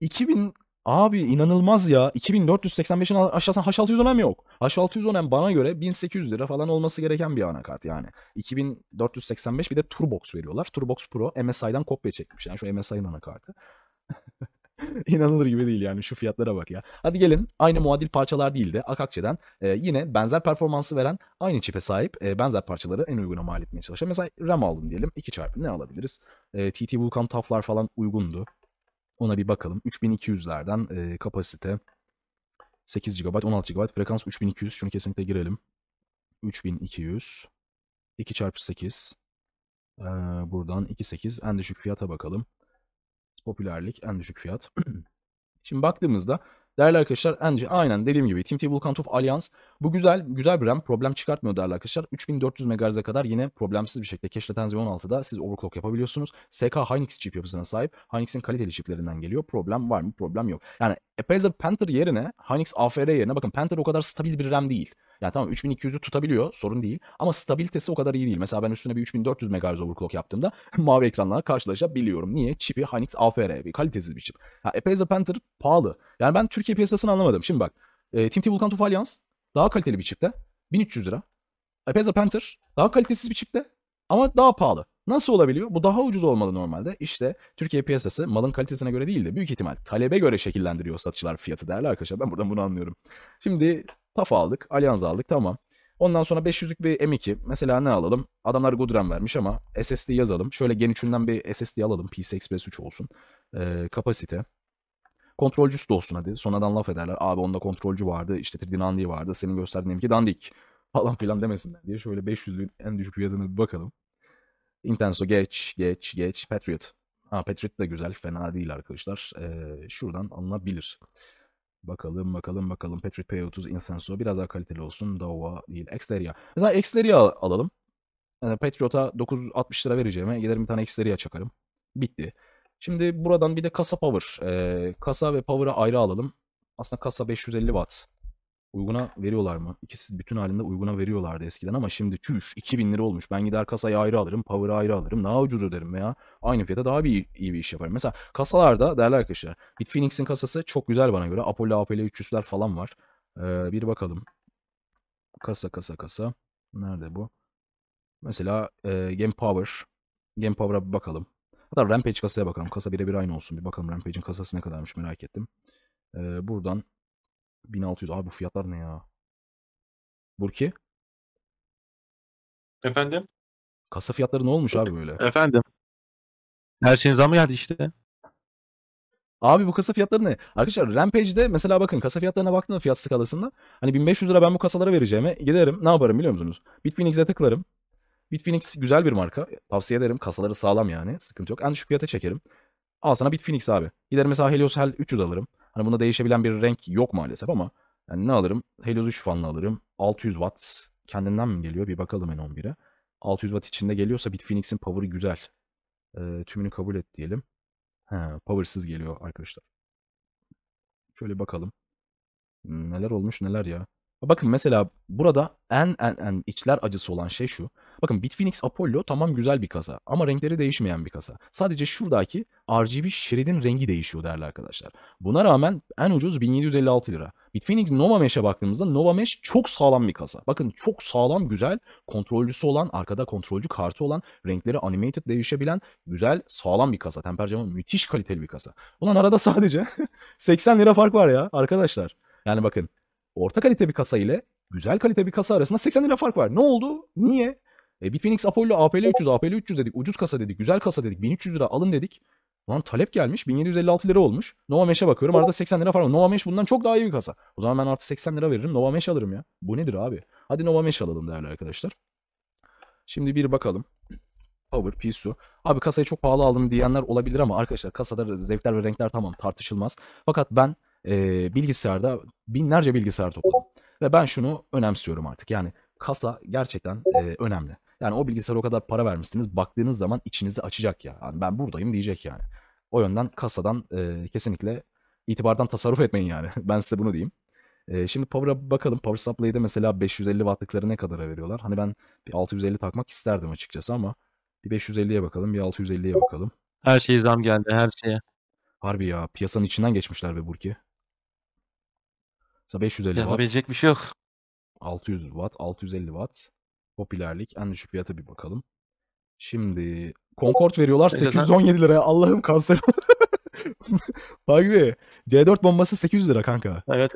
2000 Abi inanılmaz ya. 2485'in aşağısında H610M yok. H610M bana göre 1800 lira falan olması gereken bir anakart yani. 2485 bir de Turbox veriyorlar. Turbox Pro MSI'dan kopya çekmiş. Yani şu MSI'nin anakartı. İnanılır gibi değil yani şu fiyatlara bak ya. Hadi gelin aynı muadil parçalar değil de Akakçe'den e, yine benzer performansı veren aynı çipe sahip e, benzer parçaları en uyguna mal etmeye çalışan. Mesela RAM aldım diyelim 2 çarpı ne alabiliriz? E, TT Vulkan TAF'lar falan uygundu. Ona bir bakalım. 3200'lerden e, kapasite 8 GB 16 GB frekans 3200 şunu kesinlikle girelim. 3200 2 çarpı 8 ee, buradan 2.8 en düşük fiyata bakalım. Popülerlik en düşük fiyat. Şimdi baktığımızda değerli arkadaşlar en, aynen dediğim gibi TMT Vulkan TUF Allianz bu güzel güzel bir RAM problem çıkartmıyor değerli arkadaşlar. 3400 MHz'e kadar yine problemsiz bir şekilde Cache Latency 16'da siz overclock yapabiliyorsunuz. SK Hynix chip yapısına sahip. Hynix'in kaliteli çiplerinden geliyor. Problem var mı? Problem yok. Yani Apacer Panther yerine Hynix AFR yerine bakın Panther o kadar stabil bir RAM değil. Yani tamam 3200'ü tutabiliyor sorun değil ama stabilitesi o kadar iyi değil. Mesela ben üstüne bir 3400 MHz overclock yaptığımda mavi ekranlarla karşılaşabiliyorum. Niye? Çipi Hynix AFR bir kalitesiz bir çip. Ha, Apacer Panther pahalı. Yani ben Türkiye piyasasını anlamadım. Şimdi bak e, TMT Vulkan TUF Alliance daha kaliteli bir çipte 1300 lira. Apacer Panther daha kalitesiz bir çipte ama daha pahalı. Nasıl olabiliyor? Bu daha ucuz olmalı normalde. İşte Türkiye piyasası malın kalitesine göre değil de büyük ihtimal talebe göre şekillendiriyor satıcılar fiyatı değerli arkadaşlar. Ben buradan bunu anlıyorum. Şimdi TAF aldık, Allianz aldık tamam. Ondan sonra 500'lük bir M2. Mesela ne alalım? Adamlar good RAM vermiş ama SSD yazalım. Şöyle Gen 3'ünden bir SSD alalım. PCI Express 3 olsun. Ee, kapasite. Kontrolcüsü de olsun hadi. Sonradan laf ederler. Abi onda kontrolcü vardı. işte 3D dandiği vardı. Senin gösterdiğin M2 dandik. Falan filan demesinler diye. Şöyle 500'lüğün en düşük fiyatına bir bakalım. Intenso geç, geç, geç. Patriot. Ha Patriot da güzel. Fena değil arkadaşlar. Ee, şuradan alınabilir. Bakalım bakalım bakalım. Patriot P30 Intenso biraz daha kaliteli olsun. Dova değil. Xteria. Mesela Xteria alalım. Yani Patriot'a 960 lira vereceğime giderim bir tane Xteria çakarım. Bitti. Şimdi buradan bir de kasa power. Ee, kasa ve power'ı ayrı alalım. Aslında kasa 550 watt. Uyguna veriyorlar mı? İkisi bütün halinde uyguna veriyorlardı eskiden ama şimdi çüş 2000 lira olmuş. Ben gider kasayı ayrı alırım, power'ı ayrı alırım. Daha ucuz öderim veya aynı fiyata daha bir iyi bir iş yaparım. Mesela kasalarda değerli arkadaşlar. Bitfienix'in kasası çok güzel bana göre. Apollo APL 300'ler falan var. Ee, bir bakalım. Kasa kasa kasa. Nerede bu? Mesela e, Game Power. Game Power'a bir bakalım. Hatta Rampage kasaya bakalım. Kasa birebir aynı olsun. Bir bakalım Rampage'in kasası ne kadarmış merak ettim. Ee, buradan 1600. Abi bu fiyatlar ne ya? Burki? Efendim? Kasa fiyatları ne olmuş abi böyle? Efendim? Her şeyin zamı geldi işte. Abi bu kasa fiyatları ne? Arkadaşlar Rampage'de mesela bakın kasa fiyatlarına baktığımda fiyat skalasında hani 1500 lira ben bu kasalara vereceğime giderim ne yaparım biliyor musunuz? Bitfienix'e tıklarım. Bitfienix güzel bir marka. Tavsiye ederim. Kasaları sağlam yani. Sıkıntı yok. En düşük fiyata çekerim. Al sana Bitfienix abi. Giderim mesela Helios Hel 300 alırım. Hani bunda değişebilen bir renk yok maalesef ama yani ne alırım? Helios 3 fanlı alırım. 600 watt kendinden mi geliyor? Bir bakalım N11'e. 600 watt içinde geliyorsa Bitfienix'in power'ı güzel. Ee, tümünü kabul et diyelim. He, power'sız geliyor arkadaşlar. Şöyle bakalım. Hmm, Neler olmuş neler ya. Bakın mesela burada en en en içler acısı olan şey şu. Bakın Bitfienix Apollo tamam güzel bir kasa ama renkleri değişmeyen bir kasa. Sadece şuradaki RGB şeridin rengi değişiyor değerli arkadaşlar. Buna rağmen en ucuz 1756 lira. Bitfienix Nova Mesh'e baktığımızda Nova Mesh çok sağlam bir kasa. Bakın çok sağlam, güzel, kontrolcüsü olan, arkada kontrolcü kartı olan, renkleri animated değişebilen, güzel, sağlam bir kasa. Temper camı müthiş kaliteli bir kasa. Ulan arada sadece 80 lira fark var ya arkadaşlar. Yani bakın orta kalite bir kasa ile güzel kalite bir kasa arasında 80 lira fark var. Ne oldu? Niye? E, Bitfienix Apollo APL 300, APL 300 dedik. Ucuz kasa dedik. Güzel kasa dedik. 1300 lira alın dedik. Lan talep gelmiş. 1756 lira olmuş. Nova Mesh'e bakıyorum. Arada 80 lira var. Nova Mesh bundan çok daha iyi bir kasa. O zaman ben artı 80 lira veririm. Nova Mesh alırım ya. Bu nedir abi? Hadi Nova Mesh alalım değerli arkadaşlar. Şimdi bir bakalım. Power, Pisu. Abi kasayı çok pahalı aldım diyenler olabilir ama arkadaşlar kasada zevkler ve renkler tamam tartışılmaz. Fakat ben e, bilgisayarda binlerce bilgisayar topladım. Ve ben şunu önemsiyorum artık. Yani kasa gerçekten e, önemli. Yani o bilgisayara o kadar para vermişsiniz. Baktığınız zaman içinizi açacak ya. Yani ben buradayım diyecek yani. O yönden kasadan e, kesinlikle itibardan tasarruf etmeyin yani. ben size bunu diyeyim. E, şimdi Power'a bakalım. Power Supply'de mesela 550 wattlıkları ne kadara veriyorlar? Hani ben bir 650 takmak isterdim açıkçası ama bir 550'ye bakalım, bir 650'ye bakalım. Her şeye zam geldi her şeye. Harbi ya piyasanın içinden geçmişler be Burki. Mesela 550 watt, Yapabilecek bir şey yok. 600 watt, 650 watt. Popülerlik en düşük fiyata bir bakalım. Şimdi Concord veriyorlar Neyse sen- 817 liraya. Allah'ım kanser. Bak bir. C4 bombası 800 lira kanka. Evet.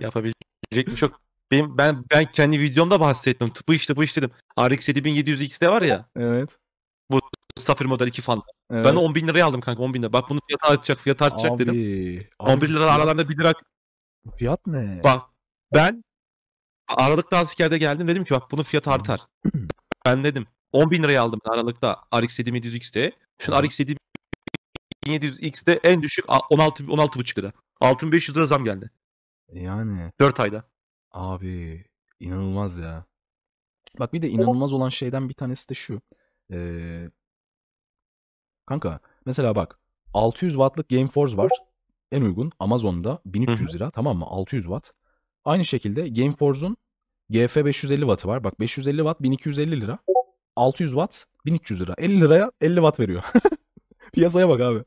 Yapabilecek bir şey yok. Benim, ben ben kendi videomda bahsettim. Bu işte bu işte dedim. RX 7700 XT var ya. Evet. Safir model 2 fan. evet. Ben de 10 bin liraya aldım kanka 10 bin lira. Bak bunun fiyatı artacak fiyatı artacak dedim. Abi, 11 abi lira fiyat- aralarında 1 lira. Fiyat ne? Bak ben Aralık'ta askerde geldim dedim ki bak bunun fiyatı artar. ben dedim 10 bin liraya aldım Aralık'ta RX 7700 XT. Şu Aha. RX 7700 XT en düşük a- 16 16,5 lira. 6500 lira zam geldi. Yani 4 ayda. abi inanılmaz ya. Bak bir de inanılmaz olan şeyden bir tanesi de şu. Ee, kanka mesela bak 600 wattlık GameForce var. En uygun Amazon'da 1300 lira tamam mı? 600 watt. Aynı şekilde GameForce'un GF 550 wattı var. Bak 550 watt 1250 lira. 600 watt 1300 lira. 50 liraya 50 watt veriyor. Piyasaya bak abi.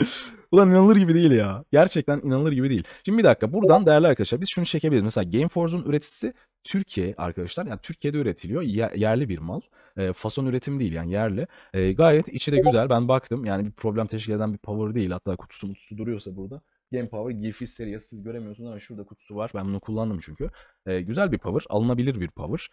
Ulan inanılır gibi değil ya. Gerçekten inanılır gibi değil. Şimdi bir dakika buradan değerli arkadaşlar biz şunu çekebiliriz. Mesela GameForce'un üreticisi Türkiye arkadaşlar. Yani Türkiye'de üretiliyor. Ye- yerli bir mal. E, fason üretim değil yani yerli. E, gayet içi de güzel. Ben baktım. Yani bir problem teşkil eden bir power değil. Hatta kutusu mutusu duruyorsa burada. Game Power Gearfist serisi siz göremiyorsunuz ama şurada kutusu var. Ben bunu kullandım çünkü. E, güzel bir power. Alınabilir bir power.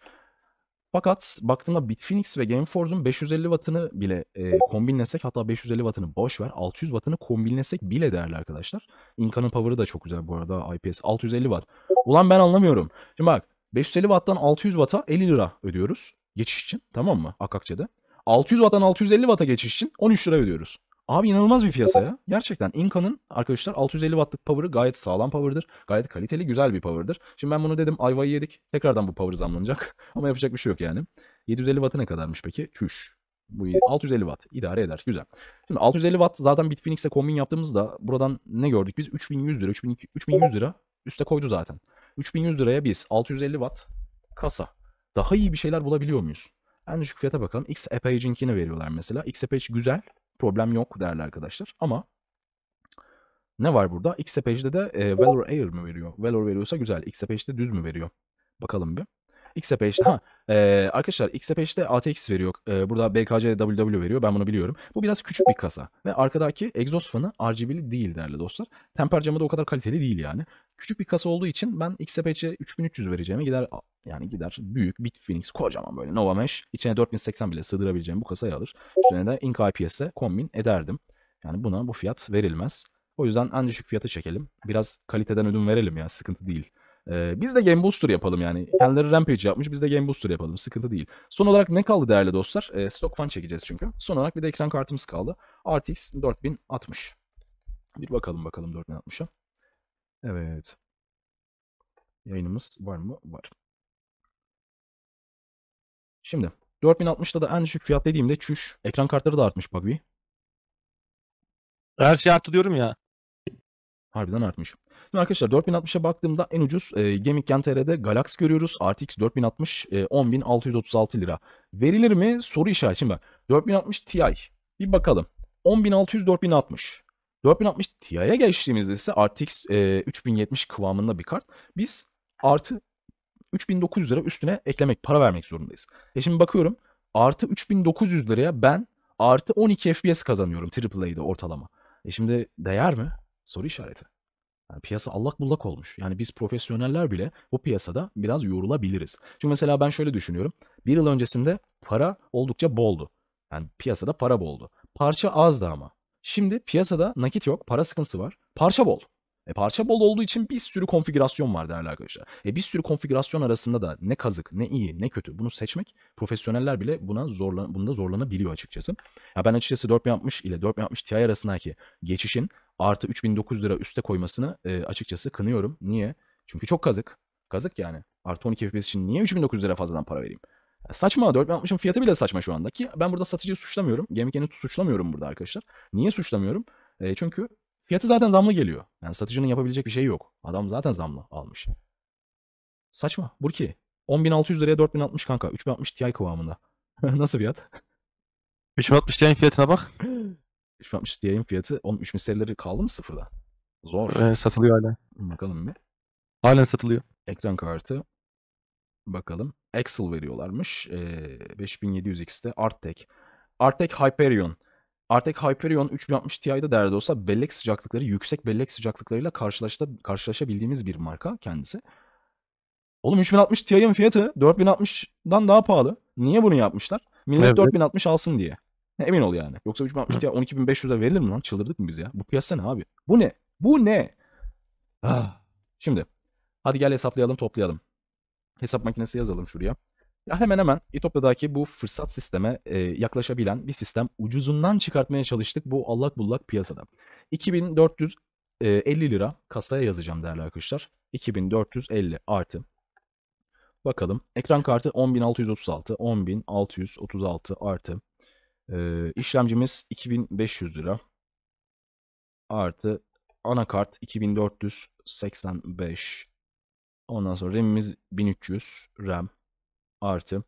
Fakat baktığımda Bitfinex ve Gameforce'un 550 wattını bile e, kombinlesek hatta 550 wattını boş ver 600 wattını kombinlesek bile değerli arkadaşlar. Inca'nın power'ı da çok güzel bu arada IPS 650 watt. Ulan ben anlamıyorum. Şimdi bak 550 watt'tan 600 watt'a 50 lira ödüyoruz geçiş için tamam mı Akakçe'de. 600 watt'tan 650 watt'a geçiş için 13 lira ödüyoruz. Abi inanılmaz bir piyasa ya. Gerçekten Inca'nın arkadaşlar 650 wattlık power'ı gayet sağlam power'dır. Gayet kaliteli güzel bir power'dır. Şimdi ben bunu dedim ayvayı yedik. Tekrardan bu power zamlanacak. Ama yapacak bir şey yok yani. 750 wattı ne kadarmış peki? Çüş. Bu iyi. 650 watt idare eder. Güzel. Şimdi 650 watt zaten Bitfinex'e kombin yaptığımızda buradan ne gördük biz? 3100 lira, 3200 3100 lira üste koydu zaten. 3100 liraya biz 650 watt kasa. Daha iyi bir şeyler bulabiliyor muyuz? En düşük fiyata bakalım. X Apage'inkini veriyorlar mesela. X Apage güzel. Problem yok değerli arkadaşlar. Ama ne var burada? X Apage'de de e, Valor Air mi veriyor? Valor veriyorsa güzel. X Apage'de düz mü veriyor? Bakalım bir. X Apage'de ha e, arkadaşlar X Apage'de ATX veriyor. E, burada BKC WW veriyor. Ben bunu biliyorum. Bu biraz küçük bir kasa ve arkadaki egzoz fanı RGB'li değil değerli dostlar. Temper camı da o kadar kaliteli değil yani. Küçük bir kasa olduğu için ben X Apage'e 3300 vereceğime gider yani gider büyük Bitfinex kocaman böyle Nova Mesh içine 4080 bile sığdırabileceğim bu kasayı alır. Üstüne de Ink IPS'e kombin ederdim. Yani buna bu fiyat verilmez. O yüzden en düşük fiyatı çekelim. Biraz kaliteden ödün verelim ya sıkıntı değil. Ee, biz de Game Booster yapalım yani. Kendileri Rampage yapmış biz de Game Booster yapalım. Sıkıntı değil. Son olarak ne kaldı değerli dostlar? Ee, Stock Fan çekeceğiz çünkü. Son olarak bir de ekran kartımız kaldı. RTX 4060. Bir bakalım bakalım 4060'a. Evet. Yayınımız var mı? Var. Şimdi 4060'da da en düşük fiyat dediğimde çüş. Ekran kartları da artmış bak bir. Her şey arttı diyorum ya. Harbiden artmış. Şimdi arkadaşlar 4060'a baktığımda en ucuz e, Gaming TR'de Galax görüyoruz. RTX 4060 e, 10.636 lira. Verilir mi? Soru işareti. Şimdi bak 4060 Ti. Bir bakalım. 10.600 4060. 4060 Ti'ye geçtiğimizde ise RTX e, 3070 kıvamında bir kart. Biz artı 3900 lira üstüne eklemek, para vermek zorundayız. E şimdi bakıyorum artı 3900 liraya ben artı 12 FPS kazanıyorum AAA'de ortalama. E şimdi değer mi? Soru işareti. Yani piyasa allak bullak olmuş. Yani biz profesyoneller bile bu piyasada biraz yorulabiliriz. Çünkü mesela ben şöyle düşünüyorum. Bir yıl öncesinde para oldukça boldu. Yani piyasada para boldu. Parça azdı ama. Şimdi piyasada nakit yok, para sıkıntısı var. Parça bol. E parça bol olduğu için bir sürü konfigürasyon var değerli arkadaşlar. E bir sürü konfigürasyon arasında da ne kazık, ne iyi, ne kötü bunu seçmek profesyoneller bile buna zorlan bunda zorlanabiliyor açıkçası. Ya ben açıkçası 4060 ile 4060 Ti arasındaki geçişin artı 3900 lira üste koymasını e, açıkçası kınıyorum. Niye? Çünkü çok kazık. Kazık yani. Artı 12 FPS için niye 3900 lira fazladan para vereyim? Ya saçma. 4060'ın fiyatı bile saçma şu anda. Ki ben burada satıcıyı suçlamıyorum. Gaming'ini suçlamıyorum burada arkadaşlar. Niye suçlamıyorum? E, çünkü fiyatı zaten zamlı geliyor. Yani satıcının yapabilecek bir şey yok. Adam zaten zamlı almış. Saçma. Burki. 10.600 liraya 4060 kanka. 3060 Ti kıvamında. Nasıl fiyat? 3060 Ti'nin fiyatına bak. 3060 Ti'nin fiyatı. 3000 serileri kaldı mı sıfırda? Zor. Ee, satılıyor hala. Bakalım bir. Halen satılıyor. Ekran kartı. Bakalım. Excel veriyorlarmış. Ee, 5700X'te Artec. Artec Hyperion. Artec Hyperion 3060 Ti'de değerli olsa bellek sıcaklıkları yüksek bellek sıcaklıklarıyla karşılaşta, karşılaşabildiğimiz bir marka kendisi. Oğlum 3060 Ti'nin fiyatı 4060'dan daha pahalı. Niye bunu yapmışlar? Millet Evet. 4060 alsın diye. Emin ol yani. Yoksa 3060 Ti 12500'e verilir mi lan? Çıldırdık mı biz ya? Bu piyasa ne abi? Bu ne? Bu ne? Ah. Şimdi hadi gel hesaplayalım toplayalım. Hesap makinesi yazalım şuraya. Ya hemen hemen İtopya'daki bu fırsat sisteme e, yaklaşabilen bir sistem ucuzundan çıkartmaya çalıştık bu allak bullak piyasada. 2450 lira kasaya yazacağım değerli arkadaşlar. 2450 artı. Bakalım. Ekran kartı 10636. 10636 artı. E, işlemcimiz 2500 lira. Artı anakart 2485. Ondan sonra RAM'imiz 1300 RAM artı.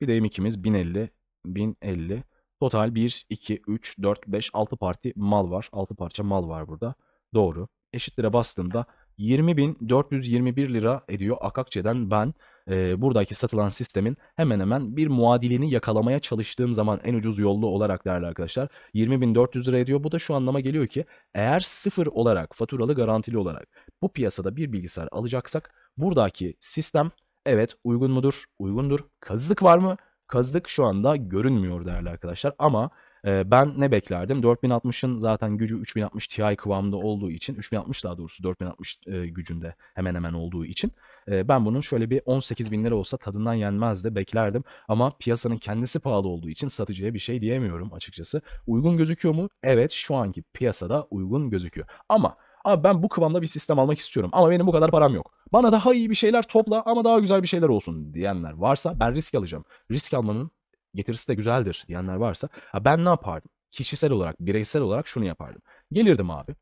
Bir de M2'miz 1050 1050. Total 1, 2, 3, 4, 5, 6 parti mal var. 6 parça mal var burada. Doğru. Eşitlere bastığımda 20.421 lira ediyor Akakçe'den ben e, buradaki satılan sistemin hemen hemen bir muadilini yakalamaya çalıştığım zaman en ucuz yollu olarak değerli arkadaşlar 20.400 lira ediyor. Bu da şu anlama geliyor ki eğer sıfır olarak faturalı garantili olarak bu piyasada bir bilgisayar alacaksak buradaki sistem evet uygun mudur? Uygundur. Kazık var mı? Kazık şu anda görünmüyor değerli arkadaşlar ama ben ne beklerdim? 4060'ın zaten gücü 3060 Ti kıvamında olduğu için 3060 daha doğrusu 4060 e, gücünde hemen hemen olduğu için ben bunun şöyle bir 18 bin lira olsa tadından yenmez de beklerdim ama piyasanın kendisi pahalı olduğu için satıcıya bir şey diyemiyorum açıkçası. Uygun gözüküyor mu? Evet şu anki piyasada uygun gözüküyor ama Abi ben bu kıvamda bir sistem almak istiyorum ama benim bu kadar param yok. Bana daha iyi bir şeyler topla ama daha güzel bir şeyler olsun diyenler varsa ben risk alacağım. Risk almanın getirisi de güzeldir diyenler varsa ben ne yapardım? Kişisel olarak, bireysel olarak şunu yapardım. Gelirdim abi.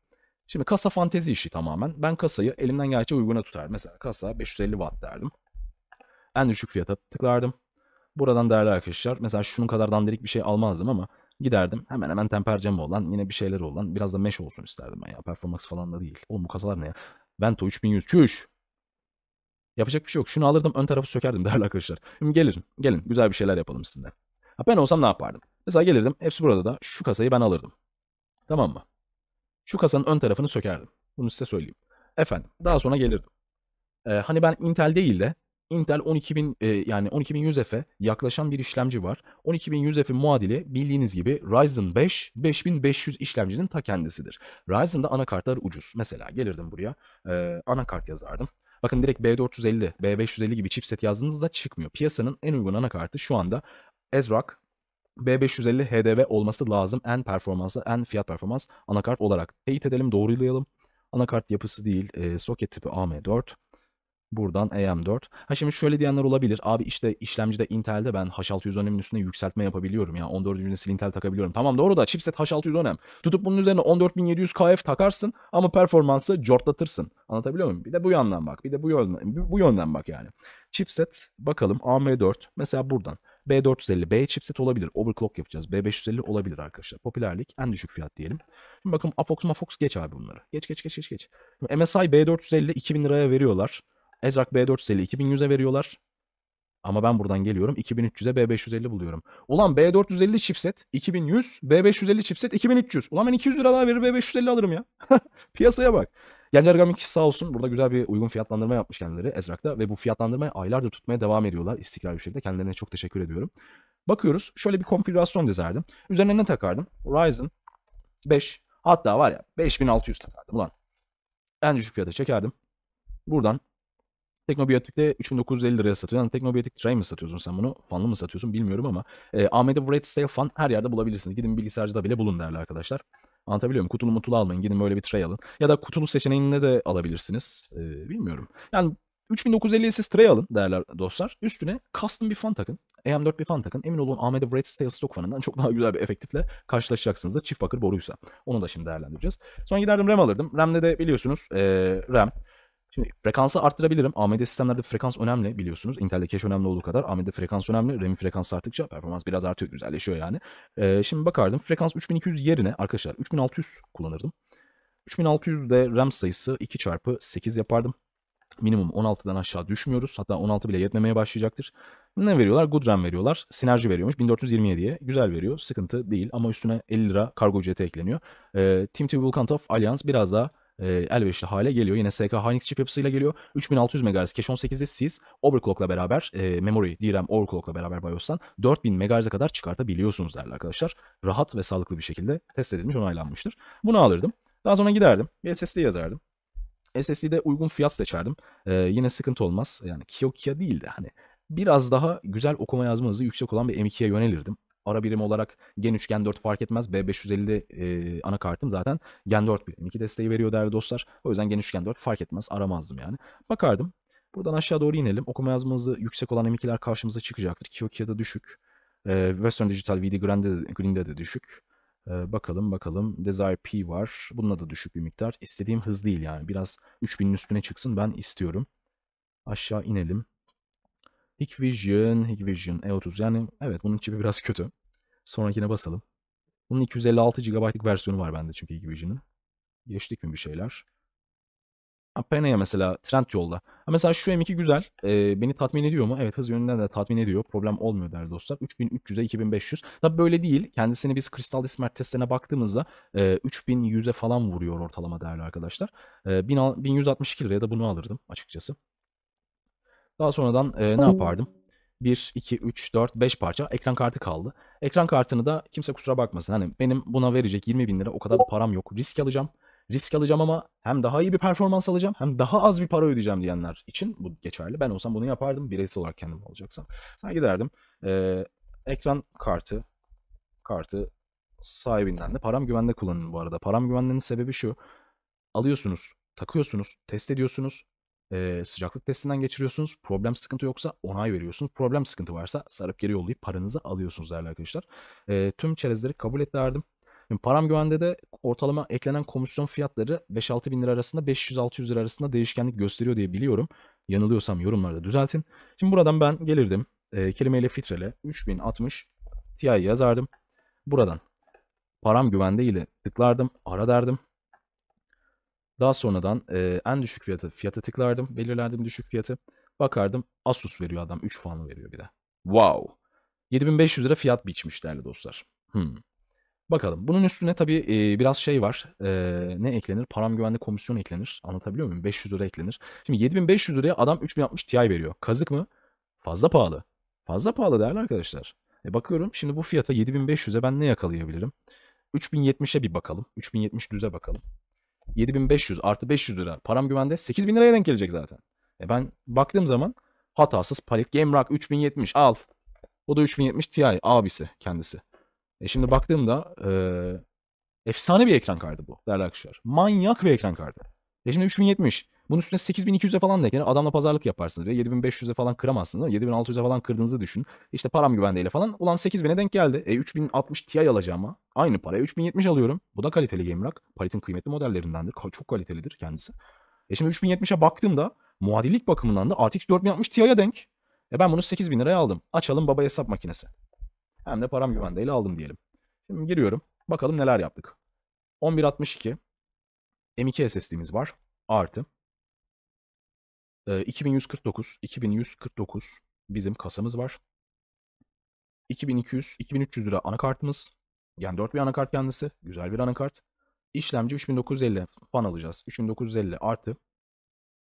Şimdi kasa fantezi işi tamamen. Ben kasayı elimden geldikçe uyguna tutardım. Mesela kasa 550 watt derdim. En düşük fiyata tıklardım. Buradan değerli arkadaşlar mesela şunun kadar dandirik bir şey almazdım ama giderdim. Hemen hemen temper camı olan yine bir şeyler olan biraz da mesh olsun isterdim ben ya. Performans falan da değil. Oğlum bu kasalar ne ya? Vento 3100 çüş. Yapacak bir şey yok. Şunu alırdım ön tarafı sökerdim değerli arkadaşlar. Şimdi gelirim. Gelin güzel bir şeyler yapalım sizinle. Ha, ben olsam ne yapardım? Mesela gelirdim. Hepsi burada da şu kasayı ben alırdım. Tamam mı? Şu kasanın ön tarafını sökerdim. Bunu size söyleyeyim. Efendim daha sonra gelirdim. Ee, hani ben Intel değil de Intel 12000 e, yani 12100F'e yaklaşan bir işlemci var. 12100F'in muadili bildiğiniz gibi Ryzen 5 5500 işlemcinin ta kendisidir. Ryzen'da anakartlar ucuz. Mesela gelirdim buraya e, anakart yazardım. Bakın direkt B450, B550 gibi chipset yazdığınızda çıkmıyor. Piyasanın en uygun anakartı şu anda Ezrock B550 HDV olması lazım en performanslı, en fiyat performans anakart olarak. Teyit edelim, doğrulayalım. Anakart yapısı değil, e, soket tipi AM4. Buradan AM4. Ha şimdi şöyle diyenler olabilir. Abi işte işlemcide Intel'de ben H610M'in üstüne yükseltme yapabiliyorum ya. 14. nesil Intel takabiliyorum. Tamam doğru da chipset H610M. Tutup bunun üzerine 14700 KF takarsın ama performansı cortlatırsın. Anlatabiliyor muyum? Bir de bu yönden bak. Bir de bu yönden, bu yönden bak yani. Chipset bakalım AM4 mesela buradan. B450, B chipset olabilir. Overclock yapacağız. B550 olabilir arkadaşlar. Popülerlik en düşük fiyat diyelim. Şimdi bakın Afox Mafox geç abi bunları. Geç geç geç geç geç. MSI B450 2000 liraya veriyorlar. Ezrak B450 2100'e veriyorlar. Ama ben buradan geliyorum 2300'e B550 buluyorum. Ulan B450 chipset 2100, B550 chipset 2300. Ulan ben 200 lira daha verir B550 alırım ya. Piyasaya bak. Gencer Gaming sağ olsun burada güzel bir uygun fiyatlandırma yapmış kendileri Ezrak'ta ve bu fiyatlandırmayı aylardır tutmaya devam ediyorlar istikrarlı bir şekilde. Kendilerine çok teşekkür ediyorum. Bakıyoruz şöyle bir konfigürasyon dizerdim. Üzerine ne takardım? Ryzen 5 hatta var ya 5600 takardım ulan. En düşük fiyata çekerdim. Buradan Teknobiyotik'te 3950 liraya satıyor. Yani Teknobiyotik Tray mi satıyorsun sen bunu? Fanlı mı satıyorsun bilmiyorum ama e, AMD Red Sale Fan her yerde bulabilirsiniz. Gidin bilgisayarcıda bile bulun değerli arkadaşlar. Anlatabiliyor muyum? Kutulu mutulu almayın. Gidin böyle bir tray alın. Ya da kutulu seçeneğinde de alabilirsiniz. E, bilmiyorum. Yani 3950'ye siz tray alın değerli dostlar. Üstüne custom bir fan takın. AM4 bir fan takın. Emin olun AMD Red Sale Stock fanından çok daha güzel bir efektifle karşılaşacaksınızdır. Çift bakır boruysa. Onu da şimdi değerlendireceğiz. Sonra giderdim RAM alırdım. RAM'de de biliyorsunuz e, RAM Şimdi frekansı arttırabilirim. AMD sistemlerde frekans önemli biliyorsunuz. Intel'de cache önemli olduğu kadar AMD'de frekans önemli. RAM'in frekansı arttıkça performans biraz artıyor, güzelleşiyor yani. Ee, şimdi bakardım frekans 3200 yerine arkadaşlar 3600 kullanırdım. 3600'de RAM sayısı 2 çarpı 8 yapardım. Minimum 16'dan aşağı düşmüyoruz. Hatta 16 bile yetmemeye başlayacaktır. Ne veriyorlar? Good RAM veriyorlar. Sinerji veriyormuş 1427'ye. Güzel veriyor. Sıkıntı değil ama üstüne 50 lira kargo ücreti ekleniyor. Ee, Team T Vulkantov Alliance biraz daha e, elverişli hale geliyor. Yine SK Hynix chip yapısıyla geliyor. 3600 MHz Cache 18'de siz overclock'la beraber e, memory, DRAM overclock'la beraber BIOS'tan 4000 MHz'e kadar çıkartabiliyorsunuz değerli arkadaşlar. Rahat ve sağlıklı bir şekilde test edilmiş, onaylanmıştır. Bunu alırdım. Daha sonra giderdim. Bir SSD yazardım. SSD'de uygun fiyat seçerdim. Ee, yine sıkıntı olmaz. Yani Kiokia değil de hani biraz daha güzel okuma yazma hızı yüksek olan bir M2'ye yönelirdim. Ara birim olarak Gen 3, Gen 4 fark etmez. B550 e, anakartım zaten Gen 4 bir M2 desteği veriyor değerli dostlar. O yüzden Gen 3, Gen 4 fark etmez. Aramazdım yani. Bakardım. Buradan aşağı doğru inelim. Okuma yazma hızı yüksek olan M2'ler karşımıza çıkacaktır. Kiokia'da düşük. Ee, Western Digital VD Green'de, Green'de de düşük. Ee, bakalım bakalım. Desire P var. Bununla da düşük bir miktar. İstediğim hız değil yani. Biraz 3000'in üstüne çıksın ben istiyorum. Aşağı inelim. Hikvision, Hikvision E30 yani evet bunun çipi biraz kötü. Sonrakine basalım. Bunun 256 GB'lık versiyonu var bende çünkü Hikvision'ın. Geçtik mi bir şeyler? Pena'ya mesela trend yolda. Ha, mesela şu M2 güzel. Ee, beni tatmin ediyor mu? Evet hız yönünden de tatmin ediyor. Problem olmuyor değerli dostlar. 3300'e 2500. Tabi böyle değil. Kendisini biz Crystal Smart testlerine baktığımızda e, 3100'e falan vuruyor ortalama değerli arkadaşlar. E, 1000 al- 1162 liraya da bunu alırdım açıkçası. Daha sonradan e, ne yapardım? 1, 2, 3, 4, 5 parça ekran kartı kaldı. Ekran kartını da kimse kusura bakmasın. Hani benim buna verecek 20 bin lira o kadar da param yok. Risk alacağım. Risk alacağım ama hem daha iyi bir performans alacağım hem daha az bir para ödeyeceğim diyenler için bu geçerli. Ben olsam bunu yapardım. Bireysel olarak kendim olacaksam. Sen giderdim. e, ekran kartı kartı sahibinden de param güvende kullanın bu arada. Param güvenliğinin sebebi şu. Alıyorsunuz, takıyorsunuz, test ediyorsunuz. E, sıcaklık testinden geçiriyorsunuz. Problem sıkıntı yoksa onay veriyorsunuz. Problem sıkıntı varsa sarıp geri yollayıp paranızı alıyorsunuz değerli arkadaşlar. E, tüm çerezleri kabul et. Şimdi param güvende de ortalama eklenen komisyon fiyatları 5-6 bin lira arasında 500-600 lira arasında değişkenlik gösteriyor diye biliyorum. Yanılıyorsam yorumlarda düzeltin. Şimdi buradan ben gelirdim. E, kelimeyle filtrele 3060 Ti yazardım. Buradan param güvende ile tıklardım. Ara derdim. Daha sonradan e, en düşük fiyatı fiyatı tıklardım. Belirlerdim düşük fiyatı. Bakardım Asus veriyor adam 3 puanı veriyor bir de. Wow. 7500 lira fiyat biçmiş değerli dostlar. Hmm. Bakalım. Bunun üstüne tabii e, biraz şey var. E, ne eklenir? Param güvenli komisyon eklenir. Anlatabiliyor muyum? 500 lira eklenir. Şimdi 7500 liraya adam 3060 Ti veriyor. Kazık mı? Fazla pahalı. Fazla pahalı değerli arkadaşlar. E bakıyorum şimdi bu fiyata 7500'e ben ne yakalayabilirim? 3070'e bir bakalım. 3070 düze bakalım. 7500 artı 500 lira. Param güvende 8000 liraya denk gelecek zaten. E ben baktığım zaman hatasız palet Game Rock 3070 al. O da 3070 Ti abisi kendisi. E şimdi baktığımda e, efsane bir ekran kartı bu değerli arkadaşlar. Manyak bir ekran kartı. E şimdi 3070. Bunun üstüne 8200'e falan da eklenir. Adamla pazarlık yaparsınız ve 7500'e falan kıramazsınız. 7600'e falan kırdığınızı düşün. İşte param güvendeyle falan. Ulan 8000'e denk geldi. E 3060 Ti alacağım ama. Aynı paraya 3070 alıyorum. Bu da kaliteli Game Rack. Paletin kıymetli modellerindendir. Çok kalitelidir kendisi. E şimdi 3070'e baktığımda muadillik bakımından da RTX 4060 Ti'ye denk. E ben bunu 8000 liraya aldım. Açalım baba hesap makinesi. Hem de param güvendeyle aldım diyelim. Şimdi giriyorum. Bakalım neler yaptık. 1162 M2 SSD'miz var. Artı. Ee, 2149, 2149 bizim kasamız var. 2200, 2300 lira anakartımız. Yani 4 bir anakart kendisi. Güzel bir anakart. İşlemci 3950 fan alacağız. 3950 artı.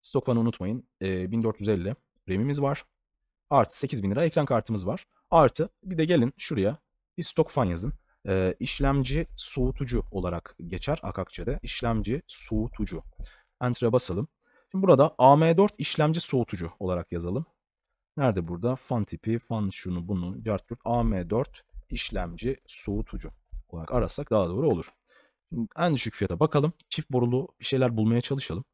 Stok fanı unutmayın. Ee, 1450 RAM'imiz var. Artı 8000 lira ekran kartımız var. Artı bir de gelin şuraya bir stok fan yazın. Ee, işlemci soğutucu olarak geçer Akakçe'de. İşlemci soğutucu. Enter'a basalım. Şimdi burada AM4 işlemci soğutucu olarak yazalım. Nerede burada? Fan tipi, fan şunu bunu, cart curt, AM4 işlemci soğutucu olarak ararsak daha doğru olur. En düşük fiyata bakalım. Çift borulu bir şeyler bulmaya çalışalım.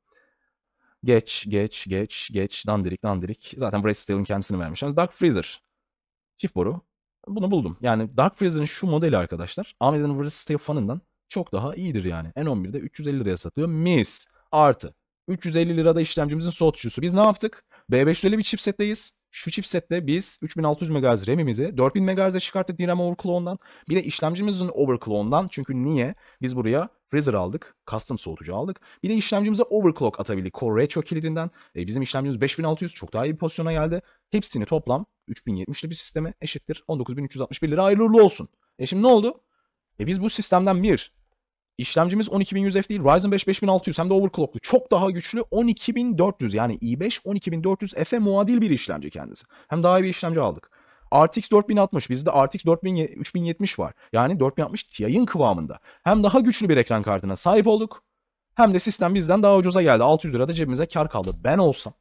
Geç, geç, geç, geç, dandirik, dandirik. Zaten Brad Steele'in kendisini vermiş. Dark Freezer. Çift boru. Bunu buldum. Yani Dark Freezer'ın şu modeli arkadaşlar. AMD'nin Brad Steel fanından çok daha iyidir yani. N11'de 350 liraya satılıyor. Mis. Artı. 350 lirada işlemcimizin soğutucusu. Biz ne yaptık? B550 bir chipsetteyiz. Şu chipsette biz 3600 MHz RAM'imizi 4000 MHz'e çıkarttık DRAM overclock'undan. Bir de işlemcimizin overclock'undan. Çünkü niye? Biz buraya freezer aldık. Custom soğutucu aldık. Bir de işlemcimize overclock atabildik. Core Retro kilidinden. E, bizim işlemcimiz 5600 çok daha iyi bir pozisyona geldi. Hepsini toplam 3070'li bir sisteme eşittir. 19361 lira hayırlı olsun. E şimdi ne oldu? E biz bu sistemden bir İşlemcimiz 12100F değil Ryzen 5 5600 hem de overclocklu. Çok daha güçlü 12400 yani i5 12400F'e muadil bir işlemci kendisi. Hem daha iyi bir işlemci aldık. RTX 4060 bizde RTX 4000 3070 var. Yani 4060 Ti'nin kıvamında. Hem daha güçlü bir ekran kartına sahip olduk. Hem de sistem bizden daha ucuza geldi. 600 lirada cebimize kar kaldı. Ben olsam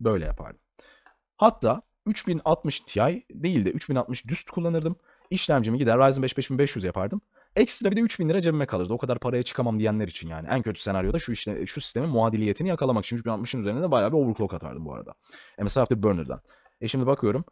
böyle yapardım. Hatta 3060 Ti değil de 3060 düz kullanırdım. İşlemcimi gider Ryzen 5 5500 yapardım. Ekstra bir de 3000 lira cebime kalırdı. O kadar paraya çıkamam diyenler için yani. En kötü senaryoda şu işte şu sistemin muadiliyetini yakalamak için 3060'ın üzerine de bayağı bir overclock atardım bu arada. MSI Afterburner'dan. E şimdi bakıyorum.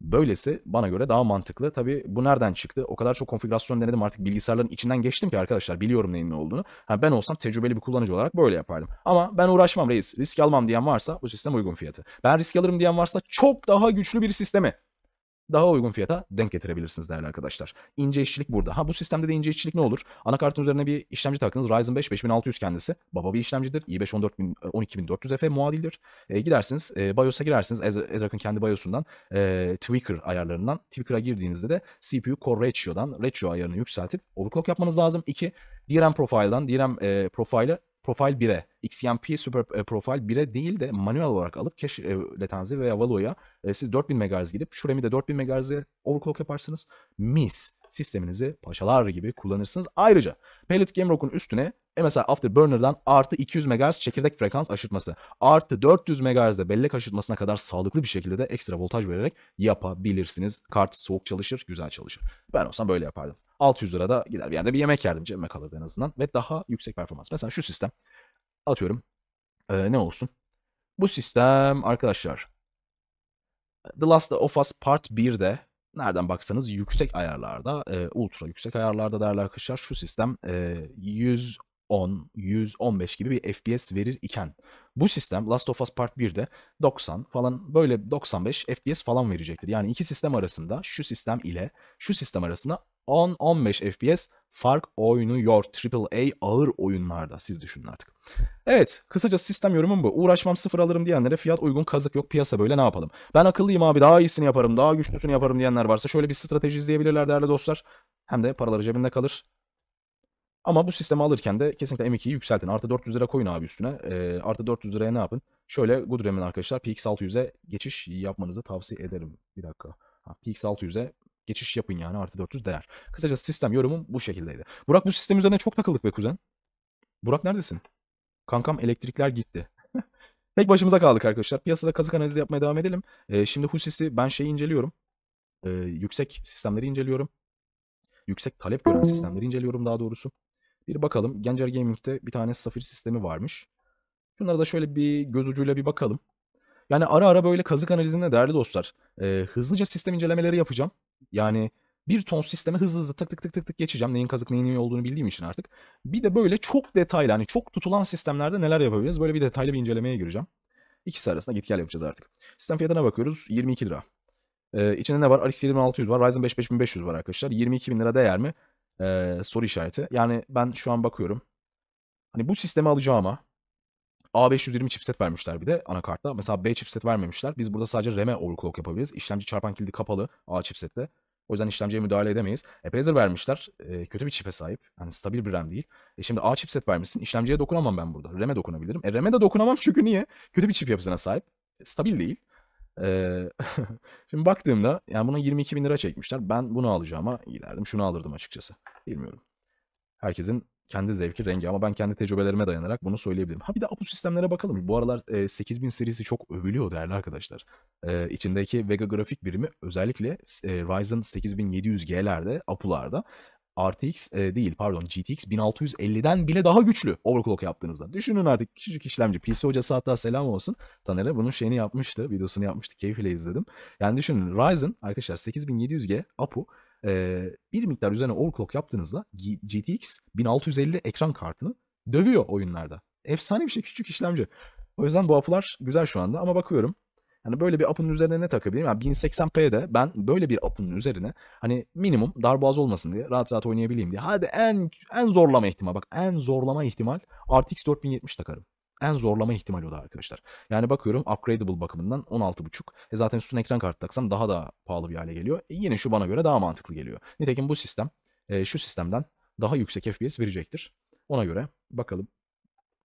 Böylesi bana göre daha mantıklı. Tabii bu nereden çıktı? O kadar çok konfigürasyon denedim artık bilgisayarların içinden geçtim ki arkadaşlar biliyorum neyin ne olduğunu. Ha, ben olsam tecrübeli bir kullanıcı olarak böyle yapardım. Ama ben uğraşmam reis. Risk almam diyen varsa bu sistem uygun fiyatı. Ben risk alırım diyen varsa çok daha güçlü bir sistemi daha uygun fiyata denk getirebilirsiniz değerli arkadaşlar. İnce işçilik burada. Ha bu sistemde de ince işçilik ne olur? Anakartın üzerine bir işlemci taktınız. Ryzen 5 5600 kendisi. Baba bir işlemcidir. i5 14000 12400F muadildir. E, gidersiniz e, BIOS'a girersiniz. Ez- Ezrak'ın kendi BIOS'undan e, tweaker ayarlarından. Tweaker'a girdiğinizde de CPU Core Ratio'dan ratio ayarını yükseltip overclock yapmanız lazım. 2. DRAM profile'dan DRAM e, profile'ı Profile 1'e, XMP Super e, Profile 1'e değil de manuel olarak alıp cache e, latency veya Valo'ya e, siz 4000 MHz gidip şu RAM'i de 4000 MHz'e overclock yaparsınız. Mis. Sisteminizi paşalar gibi kullanırsınız. Ayrıca Pellet Gamerock'un üstüne MSI Afterburner'dan artı 200 MHz çekirdek frekans aşırtması, artı 400 MHz'de bellek aşırtmasına kadar sağlıklı bir şekilde de ekstra voltaj vererek yapabilirsiniz. Kart soğuk çalışır, güzel çalışır. Ben olsam böyle yapardım. 600 lirada gider bir yerde bir yemek yerdim. Cebime kalırdı en azından. Ve daha yüksek performans. Mesela şu sistem. Atıyorum. Ee, ne olsun? Bu sistem arkadaşlar. The Last of Us Part 1'de nereden baksanız yüksek ayarlarda, e, ultra yüksek ayarlarda değerli arkadaşlar şu sistem e, 110, 115 gibi bir FPS verir iken bu sistem Last of Us Part 1'de 90 falan böyle 95 FPS falan verecektir. Yani iki sistem arasında şu sistem ile şu sistem arasında 10-15 FPS fark oynuyor. AAA ağır oyunlarda siz düşünün artık. Evet kısaca sistem yorumum bu. Uğraşmam sıfır alırım diyenlere fiyat uygun kazık yok piyasa böyle ne yapalım. Ben akıllıyım abi daha iyisini yaparım daha güçlüsünü yaparım diyenler varsa şöyle bir strateji izleyebilirler değerli dostlar. Hem de paraları cebinde kalır. Ama bu sistemi alırken de kesinlikle M2'yi yükseltin. Artı 400 lira koyun abi üstüne. E, artı 400 liraya ne yapın? Şöyle Goodram'ın arkadaşlar PX600'e geçiş yapmanızı tavsiye ederim. Bir dakika. Ha, PX600'e geçiş yapın yani artı 400 değer. Kısaca sistem yorumum bu şekildeydi. Burak bu sistem üzerine çok takıldık be kuzen. Burak neredesin? Kankam elektrikler gitti. Tek başımıza kaldık arkadaşlar. Piyasada kazık analizi yapmaya devam edelim. Ee, şimdi Husis'i ben şeyi inceliyorum. Ee, yüksek sistemleri inceliyorum. Yüksek talep gören sistemleri inceliyorum daha doğrusu. Bir bakalım. Gencer Gaming'de bir tane Safir sistemi varmış. Şunlara da şöyle bir göz ucuyla bir bakalım. Yani ara ara böyle kazık analizinde değerli dostlar. e, hızlıca sistem incelemeleri yapacağım. Yani bir ton sisteme hızlı hızlı tık tık tık tık tık geçeceğim. Neyin kazık neyin iyi olduğunu bildiğim için artık. Bir de böyle çok detaylı hani çok tutulan sistemlerde neler yapabiliriz? Böyle bir detaylı bir incelemeye gireceğim. İkisi arasında git gel yapacağız artık. Sistem fiyatına bakıyoruz. 22 lira. Ee, içinde ne var? RX 7600 var. Ryzen 5 5500 var arkadaşlar. 22 bin lira değer mi? Ee, soru işareti. Yani ben şu an bakıyorum. Hani bu sistemi alacağıma A520 chipset vermişler bir de anakartta. Mesela B chipset vermemişler. Biz burada sadece RAM'e overclock yapabiliriz. İşlemci çarpan kilidi kapalı A chipsette. O yüzden işlemciye müdahale edemeyiz. Epeyzer vermişler. E, kötü bir çipe sahip. Yani stabil bir RAM değil. E şimdi A chipset vermişsin. İşlemciye dokunamam ben burada. RAM'e dokunabilirim. E RAM'e de dokunamam çünkü niye? Kötü bir çip yapısına sahip. E, stabil değil. E, şimdi baktığımda yani buna 22 bin lira çekmişler. Ben bunu alacağıma giderdim. Şunu alırdım açıkçası. Bilmiyorum. Herkesin kendi zevki, rengi ama ben kendi tecrübelerime dayanarak bunu söyleyebilirim. Ha bir de Apu sistemlere bakalım. Bu aralar e, 8000 serisi çok övülüyor değerli arkadaşlar. E, içindeki Vega grafik birimi özellikle e, Ryzen 8700G'lerde, Apu'larda RTX e, değil pardon GTX 1650'den bile daha güçlü overclock yaptığınızda. Düşünün artık küçücük işlemci. PC hocası hatta selam olsun. Taner'e bunun şeyini yapmıştı. Videosunu yapmıştı. Keyifle izledim. Yani düşünün Ryzen arkadaşlar 8700G Apu e, bir miktar üzerine overclock yaptığınızda GTX 1650 ekran kartını dövüyor oyunlarda. efsane bir şey küçük işlemci. O yüzden bu apılar güzel şu anda ama bakıyorum. Hani böyle bir apının üzerine ne takabilirim? Yani 1080p'de ben böyle bir apının üzerine hani minimum darboğaz olmasın diye rahat rahat oynayabileyim diye. Hadi en en zorlama ihtimal bak en zorlama ihtimal RTX 4070 takarım. En zorlama ihtimal o da arkadaşlar. Yani bakıyorum upgradable bakımından 16.5. E zaten üstüne ekran kartı taksam daha da pahalı bir hale geliyor. E yine şu bana göre daha mantıklı geliyor. Nitekim bu sistem e, şu sistemden daha yüksek FPS verecektir. Ona göre bakalım.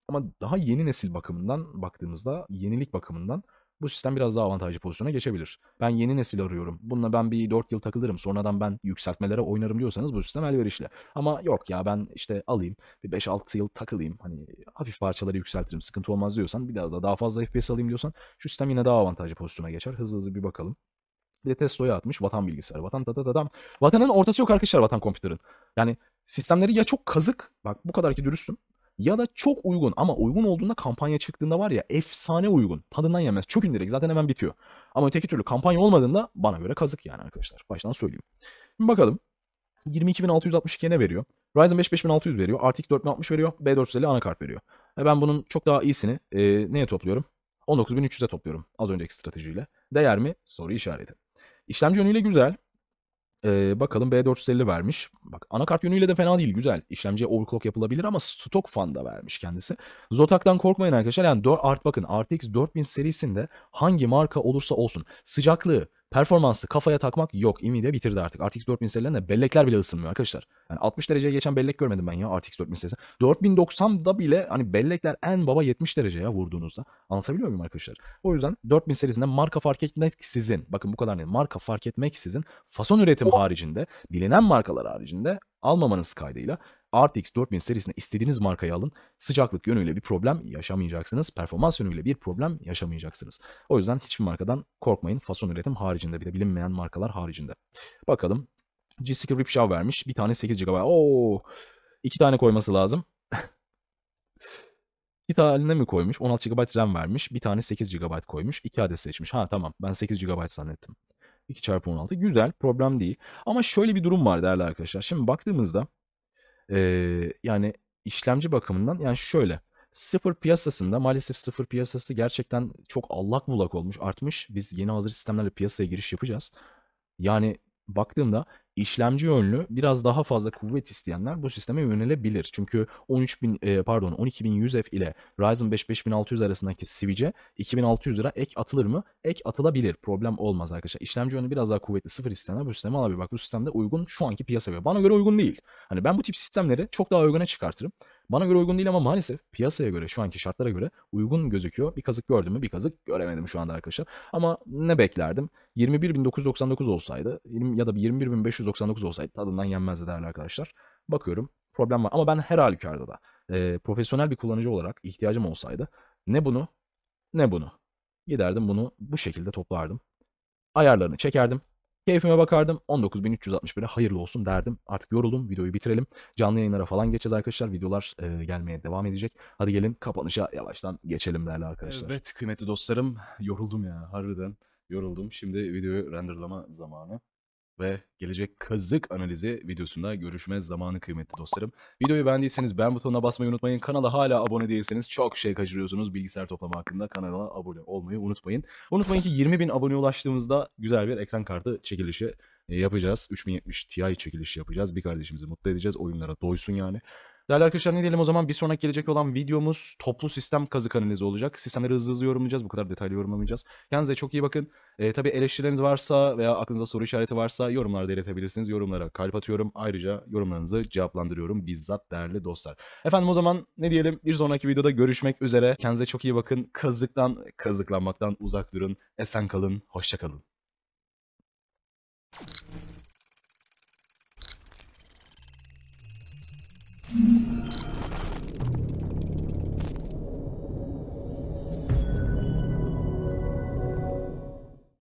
Ama daha yeni nesil bakımından baktığımızda yenilik bakımından bu sistem biraz daha avantajlı pozisyona geçebilir. Ben yeni nesil arıyorum. Bununla ben bir 4 yıl takılırım. Sonradan ben yükseltmelere oynarım diyorsanız bu sistem elverişli. Ama yok ya ben işte alayım bir 5-6 yıl takılayım. Hani hafif parçaları yükseltirim. Sıkıntı olmaz diyorsan bir daha da daha fazla FPS alayım diyorsan şu sistem yine daha avantajlı pozisyona geçer. Hızlı hızlı bir bakalım. Bir de Tesla'ya atmış vatan bilgisayarı. Vatan da da Vatanın ortası yok arkadaşlar vatan kompütörün. Yani sistemleri ya çok kazık. Bak bu kadar ki dürüstüm ya da çok uygun ama uygun olduğunda kampanya çıktığında var ya efsane uygun. Tadından yemez. Çok indirek zaten hemen bitiyor. Ama öteki türlü kampanya olmadığında bana göre kazık yani arkadaşlar. Baştan söyleyeyim. Şimdi bakalım. 22.662 ne veriyor? Ryzen 5 5600 veriyor. RTX 4060 veriyor. B450 anakart veriyor. E ben bunun çok daha iyisini e, neye topluyorum? 19.300'e topluyorum az önceki stratejiyle. Değer mi? Soru işareti. İşlemci yönüyle güzel. Ee, bakalım B450 vermiş. Bak anakart yönüyle de fena değil. Güzel. İşlemciye overclock yapılabilir ama stok fan da vermiş kendisi. Zotak'tan korkmayın arkadaşlar. Yani 4 art bakın RTX 4000 serisinde hangi marka olursa olsun sıcaklığı, performansı kafaya takmak yok. Nvidia bitirdi artık. RTX 4000 serilerinde bellekler bile ısınmıyor arkadaşlar. Yani 60 dereceye geçen bellek görmedim ben ya RTX 4000 serisinde. 4090'da bile hani bellekler en baba 70 derece ya vurduğunuzda. Anlatabiliyor muyum arkadaşlar? O yüzden 4000 serisinde marka fark etmeksizin, bakın bu kadar ne? Marka fark etmeksizin fason üretim haricinde, bilinen markalar haricinde almamanız kaydıyla RTX 4000 serisinde istediğiniz markayı alın. Sıcaklık yönüyle bir problem yaşamayacaksınız. Performans yönüyle bir problem yaşamayacaksınız. O yüzden hiçbir markadan korkmayın. Fason üretim haricinde bir de bilinmeyen markalar haricinde. Bakalım. G-Skill Ripshaw vermiş. Bir tane 8 GB. Oo, iki tane koyması lazım. İki tane mi koymuş? 16 GB RAM vermiş. Bir tane 8 GB koymuş. İki adet seçmiş. Ha tamam. Ben 8 GB zannettim. 2 çarpı 16. Güzel. Problem değil. Ama şöyle bir durum var değerli arkadaşlar. Şimdi baktığımızda ee, yani işlemci bakımından yani şöyle sıfır piyasasında maalesef sıfır piyasası gerçekten çok allak bullak olmuş artmış. Biz yeni hazır sistemlerle piyasaya giriş yapacağız. Yani baktığımda işlemci yönlü biraz daha fazla kuvvet isteyenler bu sisteme yönelebilir. Çünkü 13000 e, pardon 12100F ile Ryzen 5 5600 arasındaki switch'e 2600 lira ek atılır mı? Ek atılabilir. Problem olmaz arkadaşlar. İşlemci yönü biraz daha kuvvetli sıfır isteyenler bu sisteme alabilir. Bak bu sistemde uygun şu anki piyasa. Bana göre uygun değil. Hani ben bu tip sistemleri çok daha uyguna çıkartırım. Bana göre uygun değil ama maalesef piyasaya göre şu anki şartlara göre uygun gözüküyor. Bir kazık gördüm mü? Bir kazık göremedim şu anda arkadaşlar. Ama ne beklerdim? 21.999 olsaydı ya da 21.599 olsaydı tadından yenmezdi değerli arkadaşlar. Bakıyorum problem var ama ben her halükarda da e, profesyonel bir kullanıcı olarak ihtiyacım olsaydı ne bunu ne bunu giderdim bunu bu şekilde toplardım. Ayarlarını çekerdim. Keyfime bakardım. 19.361'e hayırlı olsun derdim. Artık yoruldum. Videoyu bitirelim. Canlı yayınlara falan geçeceğiz arkadaşlar. Videolar e, gelmeye devam edecek. Hadi gelin kapanışa yavaştan geçelim değerli arkadaşlar. Evet kıymetli dostlarım. Yoruldum ya harbiden. Yoruldum. Şimdi videoyu renderlama zamanı ve gelecek kazık analizi videosunda görüşme zamanı kıymetli dostlarım. Videoyu beğendiyseniz beğen butonuna basmayı unutmayın. Kanala hala abone değilseniz çok şey kaçırıyorsunuz bilgisayar toplama hakkında. Kanala abone olmayı unutmayın. Unutmayın ki 20 bin abone ulaştığımızda güzel bir ekran kartı çekilişi e, yapacağız. 3070 Ti çekilişi yapacağız. Bir kardeşimizi mutlu edeceğiz. Oyunlara doysun yani. Değerli arkadaşlar ne diyelim o zaman bir sonraki gelecek olan videomuz toplu sistem kazık analizi olacak. Sistemleri hızlı hızlı yorumlayacağız. Bu kadar detaylı yorumlamayacağız. Kendinize çok iyi bakın. Ee, tabii eleştirileriniz varsa veya aklınızda soru işareti varsa yorumlarda iletebilirsiniz. Yorumlara kalp atıyorum. Ayrıca yorumlarınızı cevaplandırıyorum bizzat değerli dostlar. Efendim o zaman ne diyelim bir sonraki videoda görüşmek üzere. Kendinize çok iyi bakın. Kazıktan, kazıklanmaktan uzak durun. Esen kalın, hoşça kalın. Mm-hmm.